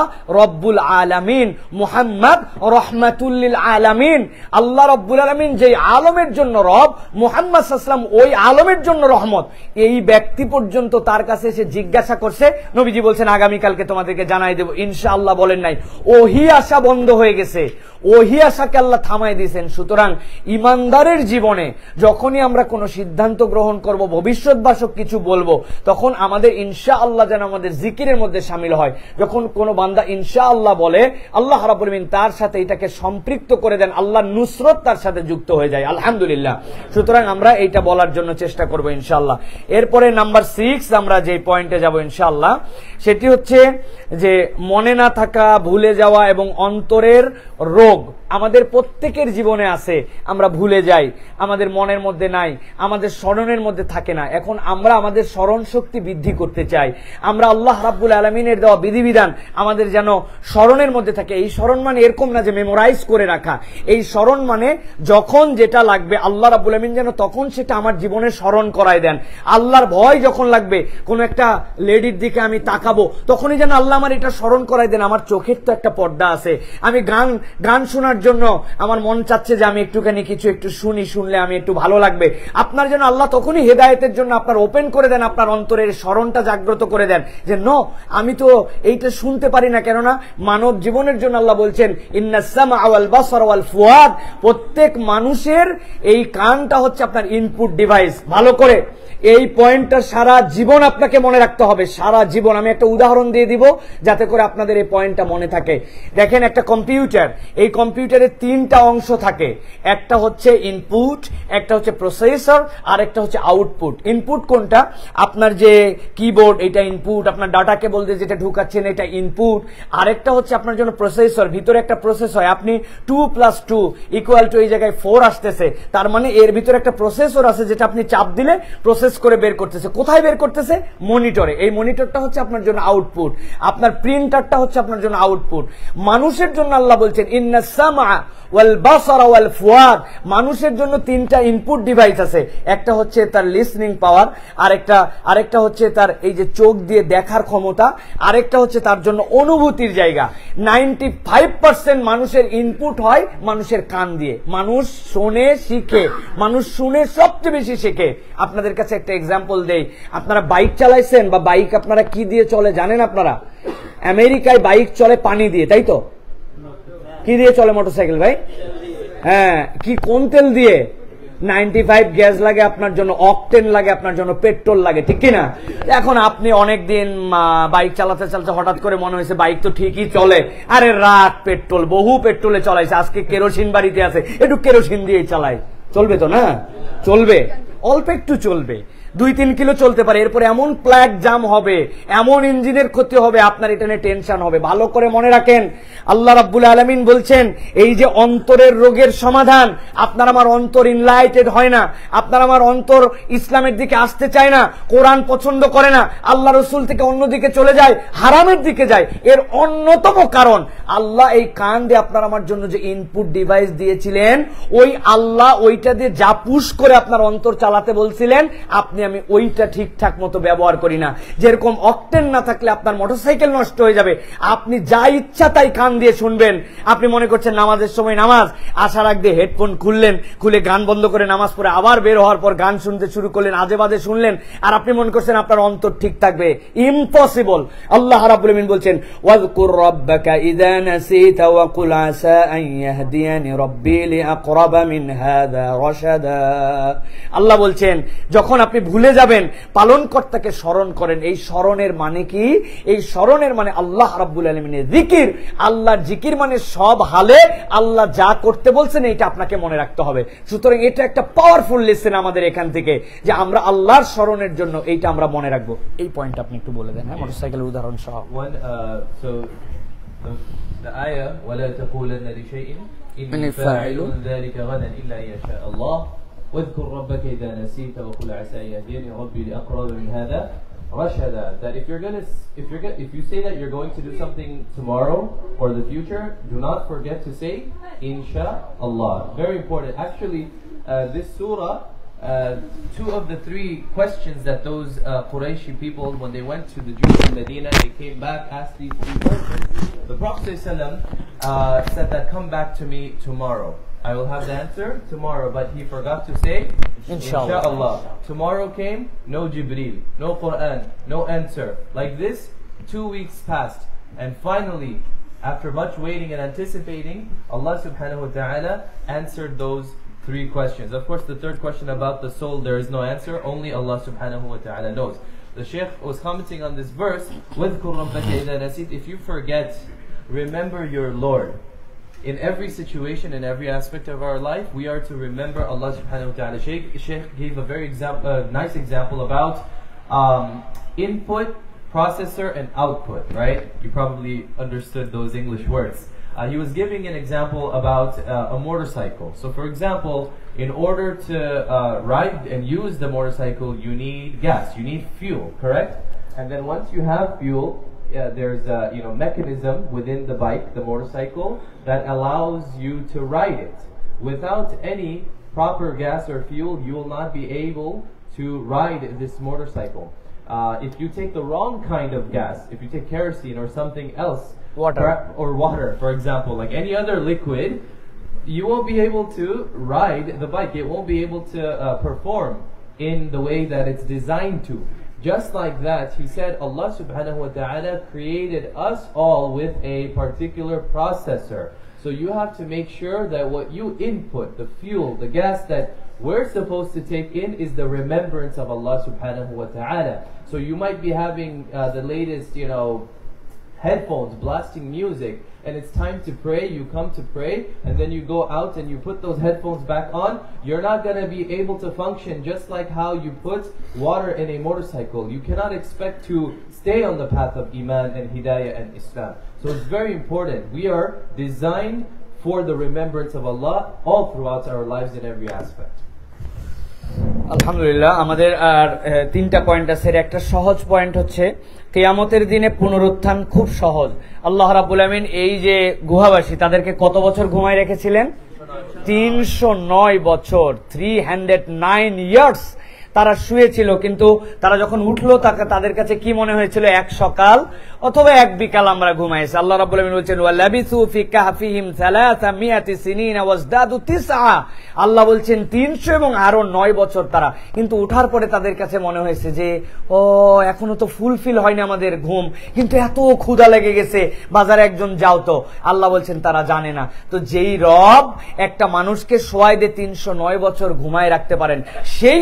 রব্বুল আলামিন। মুহাম্মদ রহমাতুল্লিল আলামিন। আল্লাহ রব্বুল আলামিন যে আলমের জন্য রব, মুহাম্মদ সাল্লাম ওই আলমের জন্য রহমত। এই ব্যক্তি পর্যন্ত তার কাছে এসে জিজ্ঞাসা করছে, নবীজি বলছেন, আগামীকালকে তোমাদেরকে জানাই দেব। ইনশাআল্লাহ বলেন নাই। ওহি আশা বন্ধ হয়ে গেছে। ওহি আশাকে আল্লাহ থামাই দিয়েছেন। সুতরাং ইমানদারের জীবনে যখনই আমরা কোনো সিদ্ধান্ত গ্রহণ করব, ভবিষ্যৎবাসক কিছু বলব, তখন আমাদের ইনশা আল্লাহ যেন আমাদের জিকিরের মধ্যে সামিল হয়। যখন কোনো বান্দা ইনশা আল্লাহ বলে, আল্লাহ রাবুল মিন তার সাথে এটাকে সম্পৃক্ত করে দেন। আল্লাহ নুসরত তার সাথে যুক্ত হয়ে যায়। আলহামদুলিল্লাহ। সুতরাং আমরা এইটা বলার জন্য চেষ্টা করব ইনশাআল্লাহ। এরপরে নাম্বার সিক্স আমরা যে পয়েন্টে যাব ইনশাআল্লাহ। সেটি হচ্ছে যে মনে না থাকা, ভুলে যাওয়া এবং অন্তরের রোগ আমাদের প্রত্যেকের জীবনে আছে। আমরা ভুলে যাই, আমাদের মনের মধ্যে নাই, আমাদের স্মরণের মধ্যে থাকে না। এখন আমরা আমাদের স্মরণ শক্তি বৃদ্ধি করতে চাই। আমরা আল্লাহ রাব্বুল আলমিনের দেওয়া বিধিবিধান আমাদের যেন স্মরণের মধ্যে থাকে। এই স্মরণ মানে এরকম না যে মেমোরাইজ করে রাখা। এই স্মরণ মানে যখন যেটা লাগবে, আল্লাহ রাব্বুল আলমিন যেন তখন সেটা আমার জীবনে স্মরণ করায় দেন। আল্লাহর ভয় যখন লাগবে, কোন একটা লেডির দিকে আমি তাকাবো তখনই যেন আল্লাহ আমার এটা স্মরণ করাই দেন, আমার চোখের তো একটা পর্দা আছে। আমি গান গান শোনার জন্য আমার মন চাচ্ছে যে আমি একটুখানি কিছু একটু শুনি, শুনলে আমি একটু ভালো লাগবে। আপনার জন্য আল্লাহ তখনই হেদায়তের জন্য আপনার ওপেন করে দেন, আপনার অন্তরের স্মরণটা জাগ্রত করে দেন যে, ন, আমি তো এইটা শুনতে পারি না। কেননা মানব জীবনের জন্য আল্লাহ বলছেন ইন্নাসাম আওয়াল বাসর ওয়াল ফুয়াদ। প্রত্যেক মানুষের এই কানটা হচ্ছে আপনার ইনপুট ডিভাইস ভালো করে। এই পয়েন্টটা সারা জীবন আপনাকে মনে রাখতে হবে, সারা জীবন। আমি একটা উদাহরণ দিয়ে দিব, যাতে করে আপনাদের এই পয়েন্টটা মনে থাকে। দেখেন একটা কম্পিউটার, এই কম্পিউটারের তিনটা অংশ থাকে। একটা হচ্ছে ইনপুট একটা হচ্ছে প্রসেসর আর একটা হচ্ছে আউটপুট ইনপুট কোনটা? আপনার যে কিবোর্ড এটা ইনপুট আপনার ডাটা দিয়ে যেটা ঢুকাচ্ছেন, এটা ইনপুট আরেকটা হচ্ছে আপনার জন্য প্রসেসর ভিতরে একটা প্রসেস হয়। আপনি two plus two equal to এই জায়গায় ফোর আসতেছে। তার মানে এর ভিতরে একটা প্রসেসর আছে, যেটা আপনি চাপ দিলে প্রসেস করে বের করতেছে। কোথায় বের করতেছে? মনিটরে এই মনিটরটা হচ্ছে আপনার জন্য আউটপুট আপনার প্রিন্টারটা হচ্ছে আপনার জন্য আউটপুট মানুষের জন্য আল্লাহ বলছেন ইন্নাসামা ওয়াল বাসারা ওয়াল ফুয়াদ। মানুষের জন্য তিনটা ইনপুট ডিভাইস আছে। একটা হচ্ছে তার লিসনিং পাওয়ার আরেকটা আরেকটা হচ্ছে তার এই যে চোখ দিয়ে দেখার ক্ষমতা, আরেকটা হচ্ছে তার জন্য অনুভূতির জায়গা। নাইনটি ফাইভ পার্সেন্ট মানুষের ইনপুট হয় মানুষের কান দিয়ে। মানুষ শোনে, শিখে। মানুষ শুনে সবচেয়ে বেশি শেখে। আপনাদের কাছে একটা এক্সাম্পল দেই। আপনারা বাইক চালাইছেন বা বাইক আপনারা কি দিয়ে চলে জানেন আপনারা? আমেরিকায় বাইক চলে পানি দিয়ে, তাই তো? কি দিয়ে চলে মোটরসাইকেল ভাই? হ্যাঁ কি কোন তেল দিয়ে? নাইনটি ফাইভ গ্যাস লাগে আপনার জন্য অকটেন লাগে আপনার জন্য, পেট্রোল লাগে, ঠিক কিনা? এখন আপনি অনেকদিন বাইক চালাতে চালাতে হঠাৎ করে মনে হয়েছে বাইক তো ঠিকই চলে। আরে রাত পেট্রোল, বহু পেট্রোলে চলাইছে, আজকে কেরোসিন বাড়িতে আছে, একটু কেরোসিন দিয়ে চালাই। চলবে তো না? চলবে, অল্প একটু চলবে। দুই তিন কিলো চলতে পারে। এরপরে এমন প্ল্যাগ জাম হবে, এমন ইঞ্জিনের ক্ষতি হবে, আপনার এটা নিয়ে টেনশন হবে। ভালো করে মনে রাখেন, আল্লাহ রাব্বুল আলমিন বলছেন, এই যে অন্তরের রোগের সমাধান, আপনার আমার অন্তর ইনলাইটেড হয় না, আপনার আমার অন্তর ইসলামের দিকে আসতে চায় না, কোরআন পছন্দ করে না, আল্লাহ রসুল থেকে অন্যদিকে চলে যায়, হারামের দিকে যায়। এর অন্যতম কারণ, আল্লাহ এই কান দিয়ে আপনার আমার জন্য যে ইনপুট ডিভাইস দিয়েছিলেন, ওই আল্লাহ ওইটা দিয়ে যা পুশ করে আপনার অন্তর চালাতে বলছিলেন, আপনি আমি ওইটা ঠিকঠাক মতো ব্যবহার করি না। যেরকম অকটেন না থাকলে আপনার মোটরসাইকেল নষ্ট হয়ে যাবে। আপনি যা ইচ্ছা তাই কান দিয়ে শুনবেন। আপনি মনে করছেন নামাজের সময় নামাজ আসার আগে হেডফোন খুললেন, খুলে গান বন্ধ করে নামাজ পড়ে আবার বের হওয়ার পর গান শুনতে শুরু করলেন, আজে বাজে শুনলেন, আর আপনি মনে করছেন আপনার অন্তর ঠিক থাকবে। ইম্পসিবল আল্লাহ আমিন বলছেন আল্লাহ বলছেন, যখন আপনি ভুলে যাবেন পালনকর্তাকে স্মরণ করেন এই স্মরণের মানে কি এই স্মরণের মানে আল্লাহ রাব্বুল আলমিনের জিকির আল্লাহর জিকির মানে সব হালে আল্লাহ যা করতে বলছেন এটা আপনাকে মনে রাখতে হবে সুতরাং এটা একটা পাওয়ারফুল লেসেন আমাদের এখান থেকে যে আমরা আল্লাহর স্মরণের জন্য এইটা আমরা মনে রাখবো এই পয়েন্ট আপনি একটু বলে দেন হ্যাঁ মোটরসাইকেলের উদাহরণ সহ
One, uh, so the, the ayah, وَلَا تَقُولَنَّ لِشَيْءٍ إِنِّي
إني
فَاعِلٌ
فاعل.
ذَلِكَ غَدًا إِلَّا أَن يَشَاءَ اللَّهُ واذكر ربك إذا نسيت وقل عسى أن يهديني ربي لأقرب من هذا رشدا that if you're gonna s- if you're gonna, if you say that you're going to do something tomorrow or the future do not forget to say inshallah very important actually uh, this surah uh, two of the three questions that those uh, Qurayshi people, when they went to the Jews in Medina, they came back, asked these three questions. The Prophet ﷺ, uh, said that, come back to me tomorrow. I will have the answer tomorrow, but he forgot to say,
Inshallah.
Inshallah. Tomorrow came, no Jibreel, no Quran, no answer. Like this, two weeks passed. And finally, after much waiting and anticipating, Allah subhanahu wa ta'ala answered those three questions. Of course, the third question about the soul, there is no answer, only Allah subhanahu wa ta'ala knows. The Shaykh was commenting on this verse, with If you forget, remember your Lord. In every situation, in every aspect of our life, we are to remember Allah subhanahu wa ta'ala. Sheikh, Shaykh gave a very example, uh, nice example about um, input, processor, and output, right? You probably understood those English words. Uh, he was giving an example about uh, a motorcycle. So, for example, in order to uh, ride and use the motorcycle, you need gas, you need fuel, correct? And then once you have fuel, uh, there's a you know mechanism within the bike, the motorcycle, that allows you to ride it. Without any proper gas or fuel, you will not be able to ride this motorcycle. Uh, if you take the wrong kind of gas, if you take kerosene or something else,
Water.
or water, for example, like any other liquid, you won't be able to ride the bike. It won't be able to uh, perform in the way that it's designed to. Just like that, he said Allah subhanahu wa ta'ala created us all with a particular processor. So you have to make sure that what you input, the fuel, the gas that we're supposed to take in is the remembrance of Allah subhanahu wa ta'ala. So you might be having uh, the latest, you know, headphones blasting music and it's time to pray you come to pray and then you go out and you put those headphones back on. You're not going to be able to function just like how you put water in a motorcycle. You cannot expect to stay on the path of iman and hidayah and islam. So it's very important. We are designed for the remembrance of allah all throughout our lives in every aspect
আলহামদুলিল্লাহ, আমাদের আর তিনটা point আছে। একটা সহজ point হচ্ছে, কেয়ামতের দিনে পুনরুত্থান খুব সহজ। আল্লাহ রাবুল আমিন এই যে গুহাবাসী, তাদেরকে কত বছর ঘুমায় রেখেছিলেন? তিনশো নয় বছর থ্রি হান্ড্রেড নাইন ইয়ার্স তারা শুয়েছিল, কিন্তু তারা যখন উঠল, তাকে তাদের কাছে কি মনে হয়েছিল? এক সকাল অথবা এক বিকাল আমরা ঘুমাইছি। আল্লাহ রাব্বুল বলছেন আল্লাহ বলছেন 300 এবং আরও 9 বছর তারা। কিন্তু উঠার পরে তাদের কাছে মনে হয়েছে যে, ও, এখনও তো ফুলফিল হয়নি আমাদের ঘুম, কিন্তু এত ক্ষুধা লেগে গেছে, বাজারে একজন যাও তো। আল্লাহ বলছেন, তারা জানে না। তো যেই রব একটা মানুষকে সোয়াই দিয়ে তিনশো নয় বছর ঘুমায় রাখতে পারেন, সেই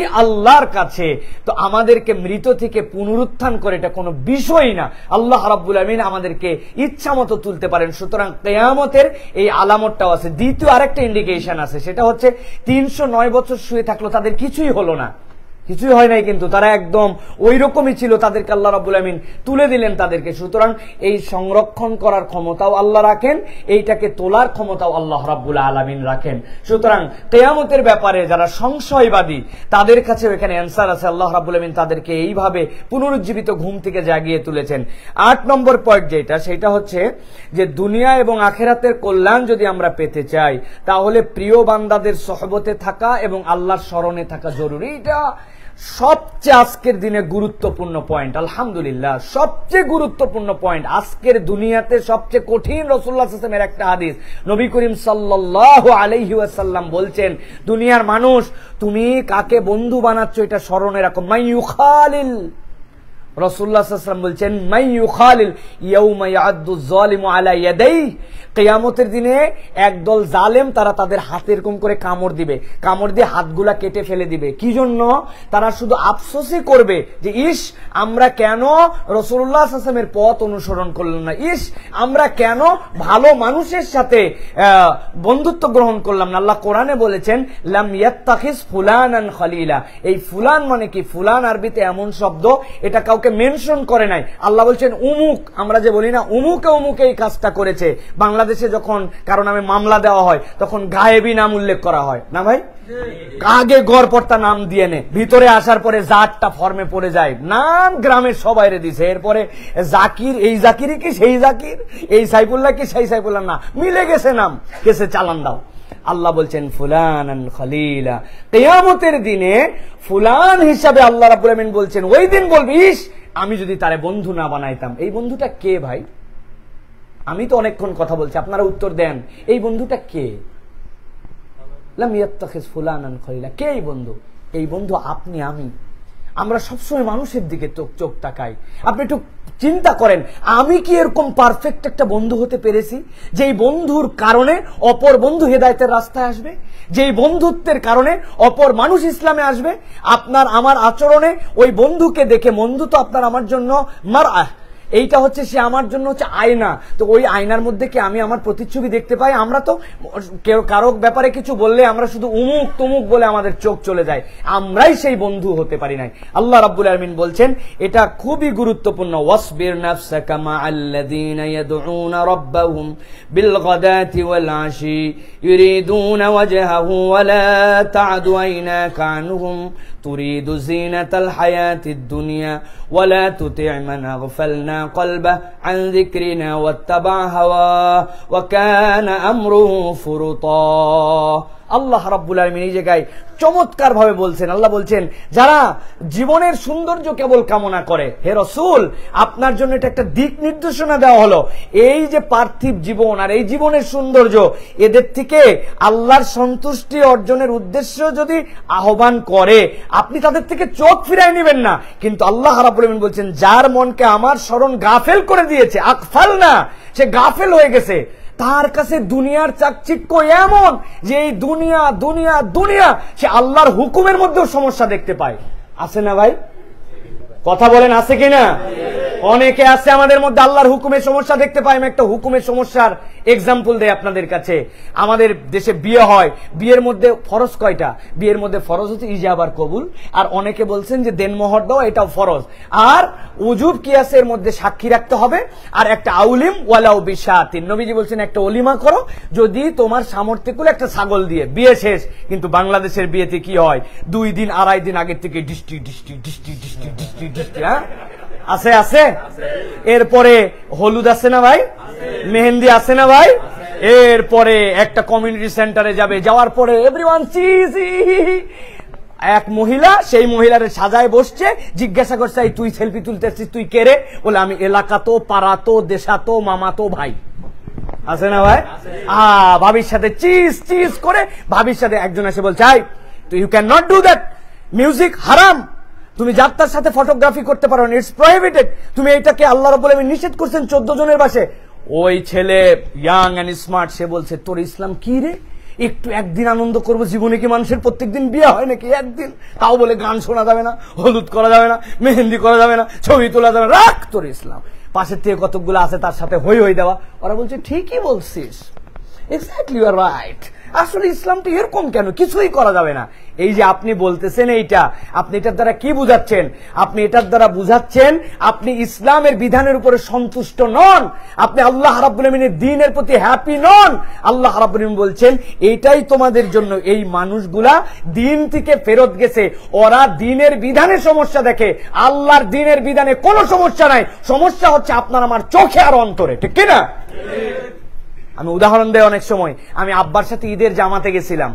আল্লাহর কাছে, তো আমাদেরকে মৃত থেকে পুনরুত্থান করে এটা কোনো বিষয়ই না। আল্লাহ রাব্বুল আমিন আমাদেরকে ইচ্ছা মতো তুলতে পারেন। সুতরাং কেয়ামতের এই আলামতটাও আছে। দ্বিতীয় আরেকটা ইন্ডিকেশন আছে, সেটা হচ্ছে তিনশো নয় বছর শুয়ে থাকল তাদের কিছুই হলো না। কিছুই হয় নাই কিন্তু তারা একদম ওই রকমই ছিল তাদেরকে আল্লাহ রাবুল আমিন তুলে দিলেন তাদেরকে। সুতরাং এই সংরক্ষণ করার ক্ষমতাও আল্লাহ রাখেন, এইটাকে তোলার ক্ষমতাও আল্লাহ রাব্বুল আলামিন রাখেন। সুতরাং কেয়ামতের ব্যাপারে যারা সংশয়বাদী, তাদের কাছে এখানে অ্যান্সার আছে। আল্লাহ রাব্বুল আমিন তাদেরকে এইভাবে পুনরুজ্জীবিত ঘুম থেকে জাগিয়ে তুলেছেন। আট নম্বর পয়েন্ট যেটা, সেটা হচ্ছে যে দুনিয়া এবং আখেরাতের কল্যাণ যদি আমরা পেতে চাই, তাহলে প্রিয় বান্দাদের সহবতে থাকা এবং আল্লাহর স্মরণে থাকা জরুরি। এটা সবচেয়ে আজকের দিনে গুরুত্বপূর্ণ পয়েন্ট আলহামদুলিল্লাহ, সবচেয়ে গুরুত্বপূর্ণ পয়েন্ট আজকের দুনিয়াতে সবচেয়ে কঠিন রসুল্লাহ আসলামের একটা হাদিস। নবী করিম সাল্লাহ আলাইহি ওয়াসাল্লাম বলছেন, দুনিয়ার মানুষ, তুমি কাকে বন্ধু বানাচ্ছ এটা স্মরণে রাখো। মাইয়ুখালিল রসুল্লাহাম বলছেন মাই ইউখালিল, ইয়াউমা ইয়াদ্দু যালিমু আলা ইয়াদাইহি। কিয়ামতের দিনে একদল জালেম তারা তাদের হাতে এরকম করে কামড় দিবে। কামড় দিয়ে হাতগুলা কেটে ফেলে দিবে। কি জন্য? তারা শুধু আফসোসই করবে যে, ইস, আমরা কেন রসুল্লাহ আসলামের পথ অনুসরণ করলাম না? ইস, আমরা কেন ভালো মানুষের সাথে বন্ধুত্ব গ্রহণ করলাম না? আল্লাহ কোরআনে বলেছেন, লাম ফুলান ফুলানান খলিলা। এই ফুলান মানে কি? ফুলান আরবিতে এমন শব্দ, এটা কাউকে মেনশন করে নাই। আল্লাহ বলছেন, উমুক। আমরা যে বলি না, উমুকে উমুকে এই কাজটা করেছে। বাংলাদেশে যখন কারও নামে মামলা দেওয়া হয়, তখন গায়েবী নাম উল্লেখ করা হয়। না ভাই? আগে গড়পর্তা নাম দিয়ে নে। ভিতরে আসার পরে জাতটা ফর্মে পড়ে যায়। নাম গ্রামের সবাইরে দিছে। এরপরে, জাকির, এই জাকিরই কি সেই জাকির? এই সাইফুল্লাহ কি সেই সাইফুল্লাহ? না, মিলে গেছে নাম। কেসে চালান দাও। আল্লাহ বলছেন ফুলান খলিলা। তেয়ামতের দিনে ফুলান হিসাবে আল্লাহ রাবুল বলছেন, ওই দিন বলবি আমি যদি তারে বন্ধু না বানাইতাম। এই বন্ধুটা কে ভাই? আমি তো অনেকক্ষণ কথা বলছি, আপনারা উত্তর দেন। এই বন্ধুটা কে? লাম ইয়াত্তাখিজ ফুলানান খলিলা। কে এই বন্ধু? এই বন্ধু আপনি, আমি। আমরা সবসময় মানুষের দিকে চোখ চোখ তাকাই। আপনি একটু চিন্তা করেন, আমি কি এরকম পারফেক্ট একটা বন্ধু হতে পেরেছি, যেই বন্ধুর কারণে অপর বন্ধু হেদায়তের রাস্তায় আসবে, যেই বন্ধুত্বের কারণে অপর মানুষ ইসলামে আসবে? আপনার, আমার আচরণে ওই বন্ধুকে দেখে বন্ধু তো আপনার, আমার জন্য মার এইটা হচ্ছে সে আমার জন্য হচ্ছে আয়না। তো ওই আয়নার মধ্যে কি আমি আমার প্রতিচ্ছবি দেখতে পাই? আমরা তো কেউ কারও ব্যাপারে কিছু বললে আমরা শুধু উমুক তুমুক বলে আমাদের চোখ চলে যায়। আমরাই সেই বন্ধু হতে পারি নাই। আল্লাহ রাব্বুল আলমিন বলছেন, এটা খুবই গুরুত্বপূর্ণ। ওয়াসবির নাফসাকা মা আল্লাযীনা ইয়াদউনা রাব্বাহুম বিল গাদাতি ওয়াল আশি ইউরিদুনা ওয়াজহাহু ওয়ালা তা'দু আইনাকা আনহুম তুরিদু জিনাতাল হায়াতিদ দুনিয়া ওয়ালা তুতি' মান আগফালনা قلبه عن ذكرنا واتبع هواه وكان أمره فرطا. আল্লাহ রাব্বুল আলমিন এই জায়গায় চমৎকার ভাবে বলছেন, আল্লাহ বলছেন, যারা জীবনের সৌন্দর্য কেবল কামনা করে, হে রসুল, আপনার জন্য এটা একটা দিক নির্দেশনা দেওয়া হলো। এই যে পার্থিব জীবন আর এই জীবনের সৌন্দর্য, এদের থেকে আল্লাহর সন্তুষ্টি অর্জনের উদ্দেশ্য যদি আহ্বান করে, আপনি তাদের থেকে চোখ ফিরাই নেবেন না। কিন্তু আল্লাহ রাব্বুল আলমিন বলছেন, যার মনকে আমার স্মরণ গাফেল করে দিয়েছে আকফাল না সে গাফেল হয়ে গেছে। তার কাছে দুনিয়ার চাকচিক্য এমন যে এই দুনিয়া দুনিয়া দুনিয়া, সে আল্লাহর হুকুমের মধ্যেও সমস্যা দেখতে পায়। আছে না ভাই? কথা বলেন, আছে কিনা? অনেকে আছে আমাদের মধ্যে আল্লাহর হুকুমের সমস্যা দেখতে পাই আমি একটা হুকুমের সমস্যার এক্সাম্পল দেয় আপনাদের কাছে। আমাদের দেশে বিয়ে হয়। বিয়ের মধ্যে ফরজ কয়টা? বিয়ের মধ্যে ফরজ হচ্ছে ইজাবার কবুল। আর অনেকে বলছেন যে দেনমোহর দেওয়া এটাও ফরজ। আর উজুব কি আছে এর মধ্যে সাক্ষী রাখতে হবে। আর একটা আউলিম ওয়ালাউ বিশাতিন। নবীজি বলছেন, একটা অলিমা করো, যদি তোমার সামর্থ্য কুলে একটা ছাগল দিয়ে বিয়ে শেষ। কিন্তু বাংলাদেশের বিয়েতে কি হয়? দুই দিন, আড়াই দিন আগের থেকে ডিস্ট্রি ডিস্ট্রি ডিস্ট্রি ডিস্ট্রি ডিস্ট্রি ডিস্ট্রি হ্যাঁ? আছে আছে? এরপরে হলুদ আছে না ভাই? মেহেন্দি আছে না ভাই? এরপরে একটা কমিউনিটি সেন্টারে যাবে। যাওয়ার পরে এভরিওয়ান চিজি এক মহিলা, সেই মহিলার সাজায় বসছে, জিজ্ঞাসা করছে, "এই তুই সেলফি তুলতেছিস তুই কে রে? বলে, আমি এলাকা তো, পাড়া তো, দেশা তো, মামা তো, ভাই। আছে না ভাই? আ, ভাবির সাথে চিজ চিজ করে ভাবির সাথে একজন এসে বলছে, আই তো you can not do that music haram. তুমি যাত্রার সাথে ফটোগ্রাফি করতে পারো ইটস প্রহিবিটেড তুমি এটাকে আল্লাহ আলামিন নিষেধ করছেন চোদ্দ জনের বাসে ওই ছেলে ইয়াং অ্যান্ড স্মার্ট সে বলছে, তোর ইসলাম কি রে? একটু একদিন আনন্দ করব জীবনে কি মানুষের প্রত্যেকদিন বিয়ে হয় নাকি একদিন? তাও বলে গান শোনা যাবে না, হলুদ করা যাবে না, মেহেন্দি করা যাবে না, ছবি তোলা যাবে না। রাখ তোর ইসলাম। পাশের থেকে কতকগুলো আছে তার সাথে হই হই দেওয়া। ওরা বলছে, ঠিকই বলছিস। এক্স্যাক্টলি ইউ আর রাইট আসলে ইসলামটা এরকম কেন? কিছুই করা যাবে না। এই যে আপনি বলতেছেন এইটা, আপনি এটার দ্বারা কি বুঝাচ্ছেন? আপনি এটার দ্বারা বুঝাচ্ছেন, আপনি ইসলামের বিধানের উপরে সন্তুষ্ট নন, আপনি আল্লাহ আলামিনের দিনের প্রতি হ্যাপি নন। আল্লাহ রাব্বুল বলছেন, এইটাই তোমাদের জন্য এই মানুষগুলা দিন থেকে ফেরত গেছে। ওরা দিনের বিধানে সমস্যা দেখে, আল্লাহর দিনের বিধানে কোনো সমস্যা নাই। সমস্যা হচ্ছে আপনার আমার চোখে আর অন্তরে। ঠিক কিনা? আমি উদাহরণ দেয় অনেক সময়। আমি আব্বার সাথে ঈদের জামাতে গেছিলাম।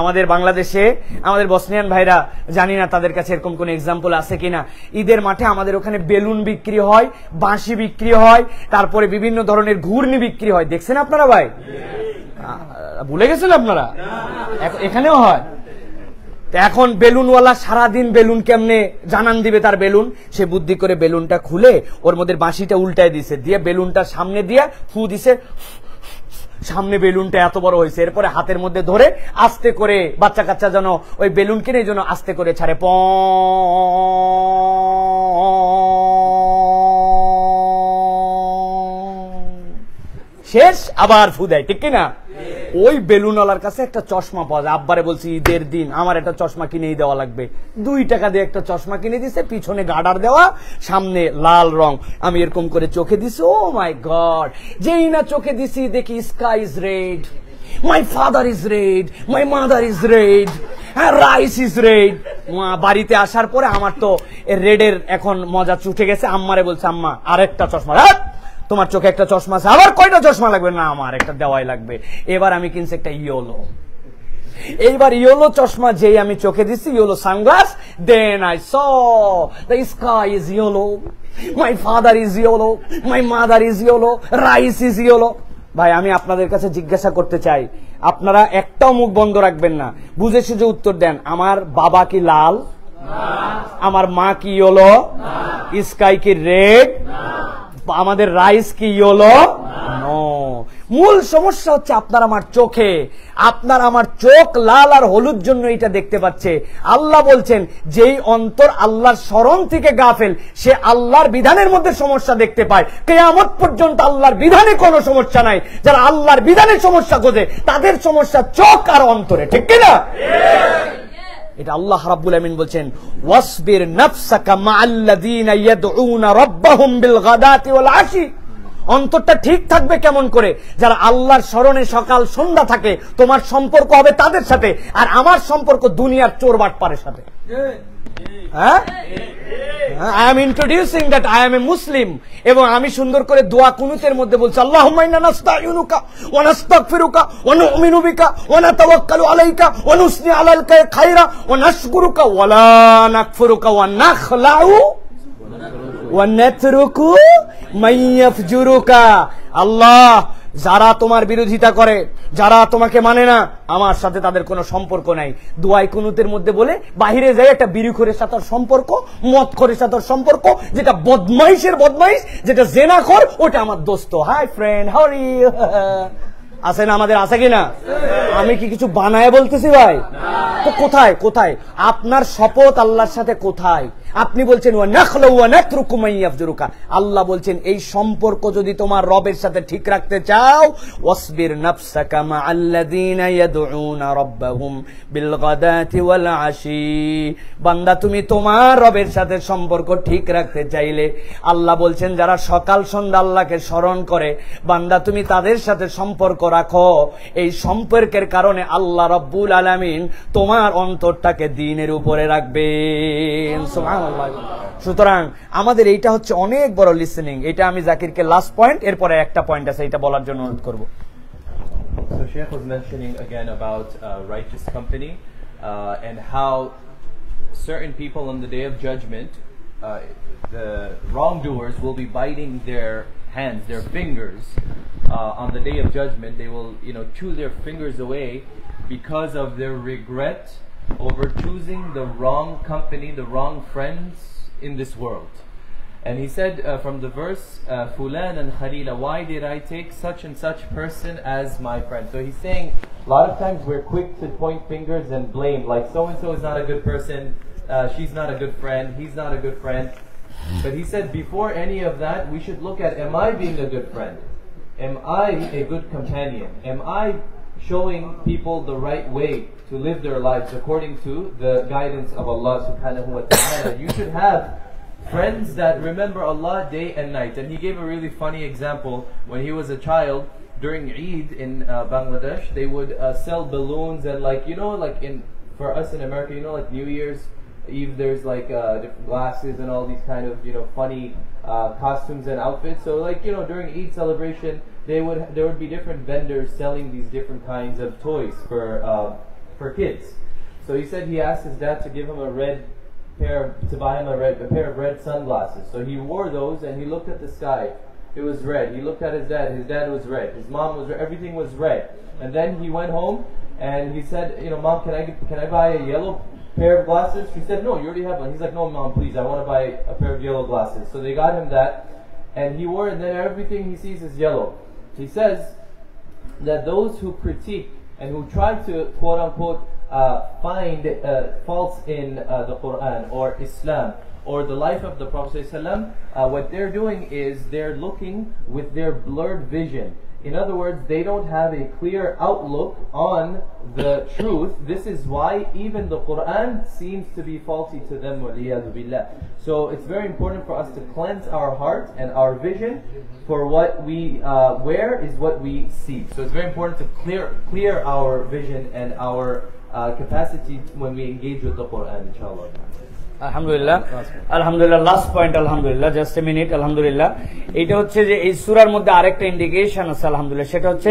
আমাদের বাংলাদেশে, আমাদের বসনিয়ান ভাইরা, জানি না তাদের কাছে এরকম কোন এক্সাম্পল আছে কিনা। ঈদের মাঠে আমাদের ওখানে বেলুন বিক্রি হয়, বাঁশি বিক্রি হয়, তারপরে বিভিন্ন ধরনের ঘূর্ণি বিক্রি হয়। দেখছেন আপনারা ভাই? ভুলে গেছেন আপনারা? এখানেও হয়। এখন বেলুনওয়ালা সারাদিন বেলুন কেমনে জানান দিবে তার বেলুন? সে বুদ্ধি করে বেলুনটা খুলে, ওর মধ্যে বাঁশিটা উল্টায় দিছে। দিয়ে বেলুনটা সামনে দিয়ে ফু দিছে সামনে বেলুনটা এত বড় হয়েছে। এরপরে হাতের মধ্যে ধরে আস্তে করে বাচ্চা কাচ্চা যেন ওই বেলুন কিনে যেন আস্তে করে ছাড়ে। প শেষ আবার ফু দেয়, ঠিক কিনা? ওই বেলুনওয়ালার কাছে একটা চশমা পাওয়া যায়। আব্বারে বলছি, ঈদের দিন আমার একটা চশমা কিনেই দেওয়া লাগবে। দুই টাকা দিয়ে একটা চশমা কিনে দিছে, পিছনে গার্ডার দেওয়া, সামনে লাল রং। আমি এরকম করে চোখে দিছি, ও মাই গড। যেই না চোখে দিছি, দেখি sky is red my father is red my mother is red হ্যাঁ রাইস ইজ রেড বাড়িতে আসার পরে আমার তো রেডের এখন মজা চুটে গেছে। আম্মারে বলছে, আম্মা, আরেকটা চশমা। তোমার চোখে একটা চশমা আছে, আবার কয়টা চশমা লাগবে? না, আমার একটা দেওয়াই লাগবে। এবার আমি কিনছি একটা ইয়োলো। এইবার ইয়োলো চশমা যেই আমি চোখে দিচ্ছি yellow sunglass then I saw the sky is yellow my father is yellow my mother is yellow rice is yellow ভাই, আমি আপনাদের কাছে জিজ্ঞাসা করতে চাই, আপনারা একটাও মুখ বন্ধ রাখবেন না। বুঝে সুঝে উত্তর দেন, আমার বাবা কি লাল? আমার মা কি ইয়োলো স্কাই কি রেড আমাদের রাইস কি ইয়োলো নো মূল সমস্যা হচ্ছে আপনার আমার চোখে। আপনার আমার চোখ লাল আর হলুদ জন্য এটা দেখতে পাচ্ছে। আল্লাহ বলছেন, যেই অন্তর আল্লাহর স্মরণ থেকে গাফেল, সে আল্লাহর বিধানের মধ্যে সমস্যা দেখতে পায়। কেয়ামত পর্যন্ত আল্লাহর বিধানে কোনো সমস্যা নাই। যারা আল্লাহর বিধানে সমস্যা খোঁজে, তাদের সমস্যা চোখ আর অন্তরে। ঠিক কিনা? এটা আল্লাহ রাব্বুল আমিন বলছেন ওয়াসবির নাফসাকা মাআল্লাযীনা ইয়াদউনা রাব্বাহুম বিল গাদাতি ওয়াল আশি। অন্তরটা ঠিক থাকবে কেমন করে? যারা আল্লাহর স্মরণে সকাল সন্ধ্যা থাকে, তোমার সম্পর্ক হবে তাদের সাথে, আর আমার সম্পর্ক দুনিয়ার চোর বাটপারের সাথে। হ্যাঁ? দ্যাট মুসলিম এবং আমি সুন্দর করে দোয়া কুনুতের মধ্যে বলছি ইন্না নাস্তাইনুকা আল্লাহ, যারা তোমার বিরোধিতা করে, যারা তোমাকে মানে না, আমার সাথে তাদের কোনো সম্পর্ক নাই। দুয়াই কুনুতের মধ্যে বলে, বাহিরে যাই একটা বিড়িখোরের সাথে সম্পর্ক মদ খোরের সাথে সম্পর্ক, যেটা বদমাইশের বদমাইশ, যেটা জেনাখোর, ওটা আমার দোস্ত। হাই ফ্রেন্ড হরি আছে না আমাদের, আছে কিনা? আমি কি কিছু বানায় বলতেছি ভাই? তো কোথায় কোথায়? আপনার শপথ আল্লাহর সাথে কোথায়? আপনি বলছেন আল্লাহ বলছেন, এই সম্পর্ক যদি তোমার রবের সাথে ঠিক রাখতে চাও, ওয়াসবির নাফসাকা মা আল্লাযীনা ইয়াদউনা রাব্বাহুম বিল গাদাতি ওয়াল আশি বান্দা, তুমি তোমার রবের সাথে সম্পর্ক ঠিক রাখতে চাইলে, আল্লাহ বলছেন, যারা সকাল সন্ধ্যা আল্লাহকে স্মরণ করে, বান্দা, তুমি তাদের সাথে সম্পর্ক রাখো। এই সম্পর্কের কারণে আল্লাহ রব্বুল আলামিন তোমার অন্তরটাকে দিনের উপরে রাখবেন। সুবহানাল্লাহ। সুতরাং আমাদের এইটা হচ্ছে অনেক বড় লিসেনিং এটা আমি জাকিরকে লাস্ট পয়েন্ট এরপরে একটা পয়েন্ট আছে এটা বলার জন্য অনুরোধ করব
So Sheikh was mentioning again about uh, righteous company uh, and how certain people on the day of judgment, uh, the wrongdoers will be biting their hands, their fingers. Uh, on the day of judgment, they will, you know, chew their fingers away because of their regret over choosing the wrong company, the wrong friends in this world. And he said uh, from the verse, uh, Fulan and Khalila, why did I take such and such person as my friend? So he's saying a lot of times we're quick to point fingers and blame, like so and so is not a good person, uh, she's not a good friend, he's not a good friend. But he said before any of that, we should look at am I being a good friend? Am I a good companion? Am I
showing people the right way to live their lives according to the guidance of Allah subhanahu wa ta'ala. You should have friends that remember Allah day and night. And he gave a really funny example when he was a child during Eid in uh, Bangladesh. They would uh, sell balloons and like you know like in for us in America, you know like New Year's Eve, there's like uh, different glasses and all these kind of you know funny uh, costumes and outfits. So like you know during Eid celebration, they would there would be different vendors selling these different kinds of toys for uh, for kids. So he said he asked his dad to give him a red pair to buy him a red a pair of red sunglasses. So he wore those and he looked at the sky. It was red. He looked at his dad. His dad was red. His mom was. Everything was red. And then he went home and he said, you know, mom, can I can I buy a yellow pair of glasses? She said, no, you already have one. He's like, no, mom, please, I want to buy a pair of yellow glasses. So they got him that, and he wore it. And then everything he sees is yellow. He says that those who critique and who try to quote unquote uh, find uh, faults in uh, the Quran or Islam or the life of the Prophet ﷺ, uh, what they're doing is they're looking with their blurred vision. In other words, they don't have a clear outlook on the truth. This is why even the Quran seems to be faulty to them. So it's very important for us to cleanse our heart and our vision for what we uh, wear is what we see. So it's very important to clear clear our vision and our uh, capacity when we engage with the Quran, inshallah.
আলহামদুলিল্লাহ। আলহামদুলিল্লাহ last point আলহামদুলিল্লাহ just a minute আলহামদুলিল্লাহ। এটা হচ্ছে যে এই সুরার মধ্যে আরেকটা ইন্ডিকেশন আছে, আলহামদুলিল্লাহ। সেটা হচ্ছে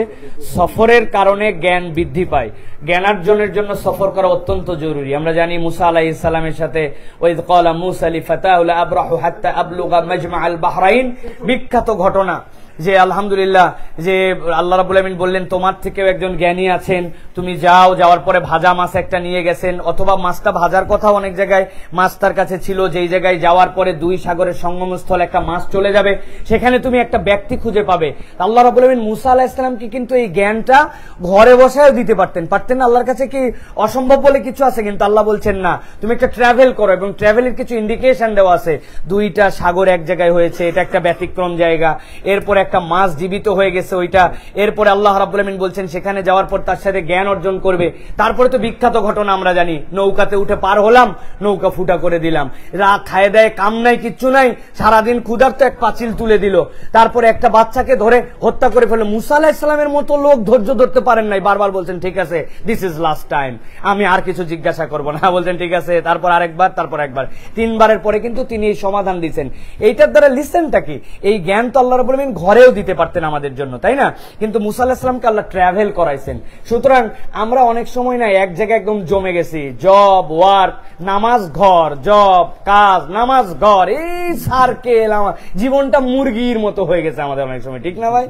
সফরের কারণে জ্ঞান বৃদ্ধি পায়। জ্ঞানার্জনের জন্য সফর করা অত্যন্ত জরুরি। আমরা জানি মুসা আলাহ ইসলামের সাথে, ওয়াইদ ক্বালা মুসা লি ফাতাউলা আবরাহু হাত্তা আবলুগা মাজমা আল বাহরাইন বিখ্যাত ঘটনা। যে আলহামদুলিল্লাহ, যে আল্লাহ রাবুল আমিন বললেন, তোমার থেকেও একজন জ্ঞানী আছেন। তুমি যাও, যাওয়ার পরে ভাজা মাছ একটা নিয়ে গেছেন। অথবা মাছটা ভাজার কথা অনেক জায়গায় মাছ তার কাছে ছিল, যেই জায়গায় যাওয়ার পরে দুই সাগরের সঙ্গমস্থল একটা মাছ চলে যাবে, সেখানে তুমি একটা ব্যক্তি খুঁজে পাবে। আল্লাহ রাবুল আমিন মুসা আলাহ ইসলামকে কিন্তু এই জ্ঞানটা ঘরে বসায়ও দিতে পারতেন। পারতেন না আল্লাহর কাছে কি অসম্ভব বলে কিছু আছে? কিন্তু আল্লাহ বলছেন, না, তুমি একটা ট্রাভেল করো। এবং ট্রাভেলের কিছু ইন্ডিকেশন দেওয়া আছে। দুইটা সাগর এক জায়গায় হয়েছে, এটা একটা ব্যতিক্রম জায়গা। এরপর একটা মাছ জীবিত হয়ে গেছে ওইটা। এরপরে আল্লাহ রাবুল আমিন বলছেন, সেখানে যাওয়ার পর তার সাথে জ্ঞান অর্জন করবে। তারপরে তো বিখ্যাত ঘটনা আমরা জানি, নৌকাতে উঠে পার হলাম, নৌকা ফুটা করে দিলাম। রা খায় দেয়, কাম নাই, কিচ্ছু নাই, সারাদিন ক্ষুধার্ত এক পাঁচিল তুলে দিল। তারপরে একটা বাচ্চাকে ধরে হত্যা করে ফেলল। মুসা ইসলামের মতো লোক ধৈর্য ধরতে পারেন নাই। বারবার বলছেন, ঠিক আছে দিস ইজ লাস্ট টাইম আমি আর কিছু জিজ্ঞাসা করব না। বলছেন, ঠিক আছে, তারপর আরেকবার, তারপর একবার। তিনবারের পরে কিন্তু তিনি সমাধান দিচ্ছেন এইটার দ্বারা লিসেনটা কি? এই জ্ঞান তো আল্লাহ রবুল আমিন ঘরেও দিতে পারতেন আমাদের জন্য, তাই না? কিন্তু মুসা আল্লাহ ইসলামকে আল্লাহ ট্রাভেল করাইছেন। সুতরাং আমরা অনেক সময় না এক জায়গায় একদম জমে গেছি। জব ওয়ার্ক নামাজ ঘর জব কাজ, নামাজ ঘর, এই সার্কেল আমার জীবনটা মুরগির মতো হয়ে গেছে আমাদের অনেক সময়, ঠিক না ভাই?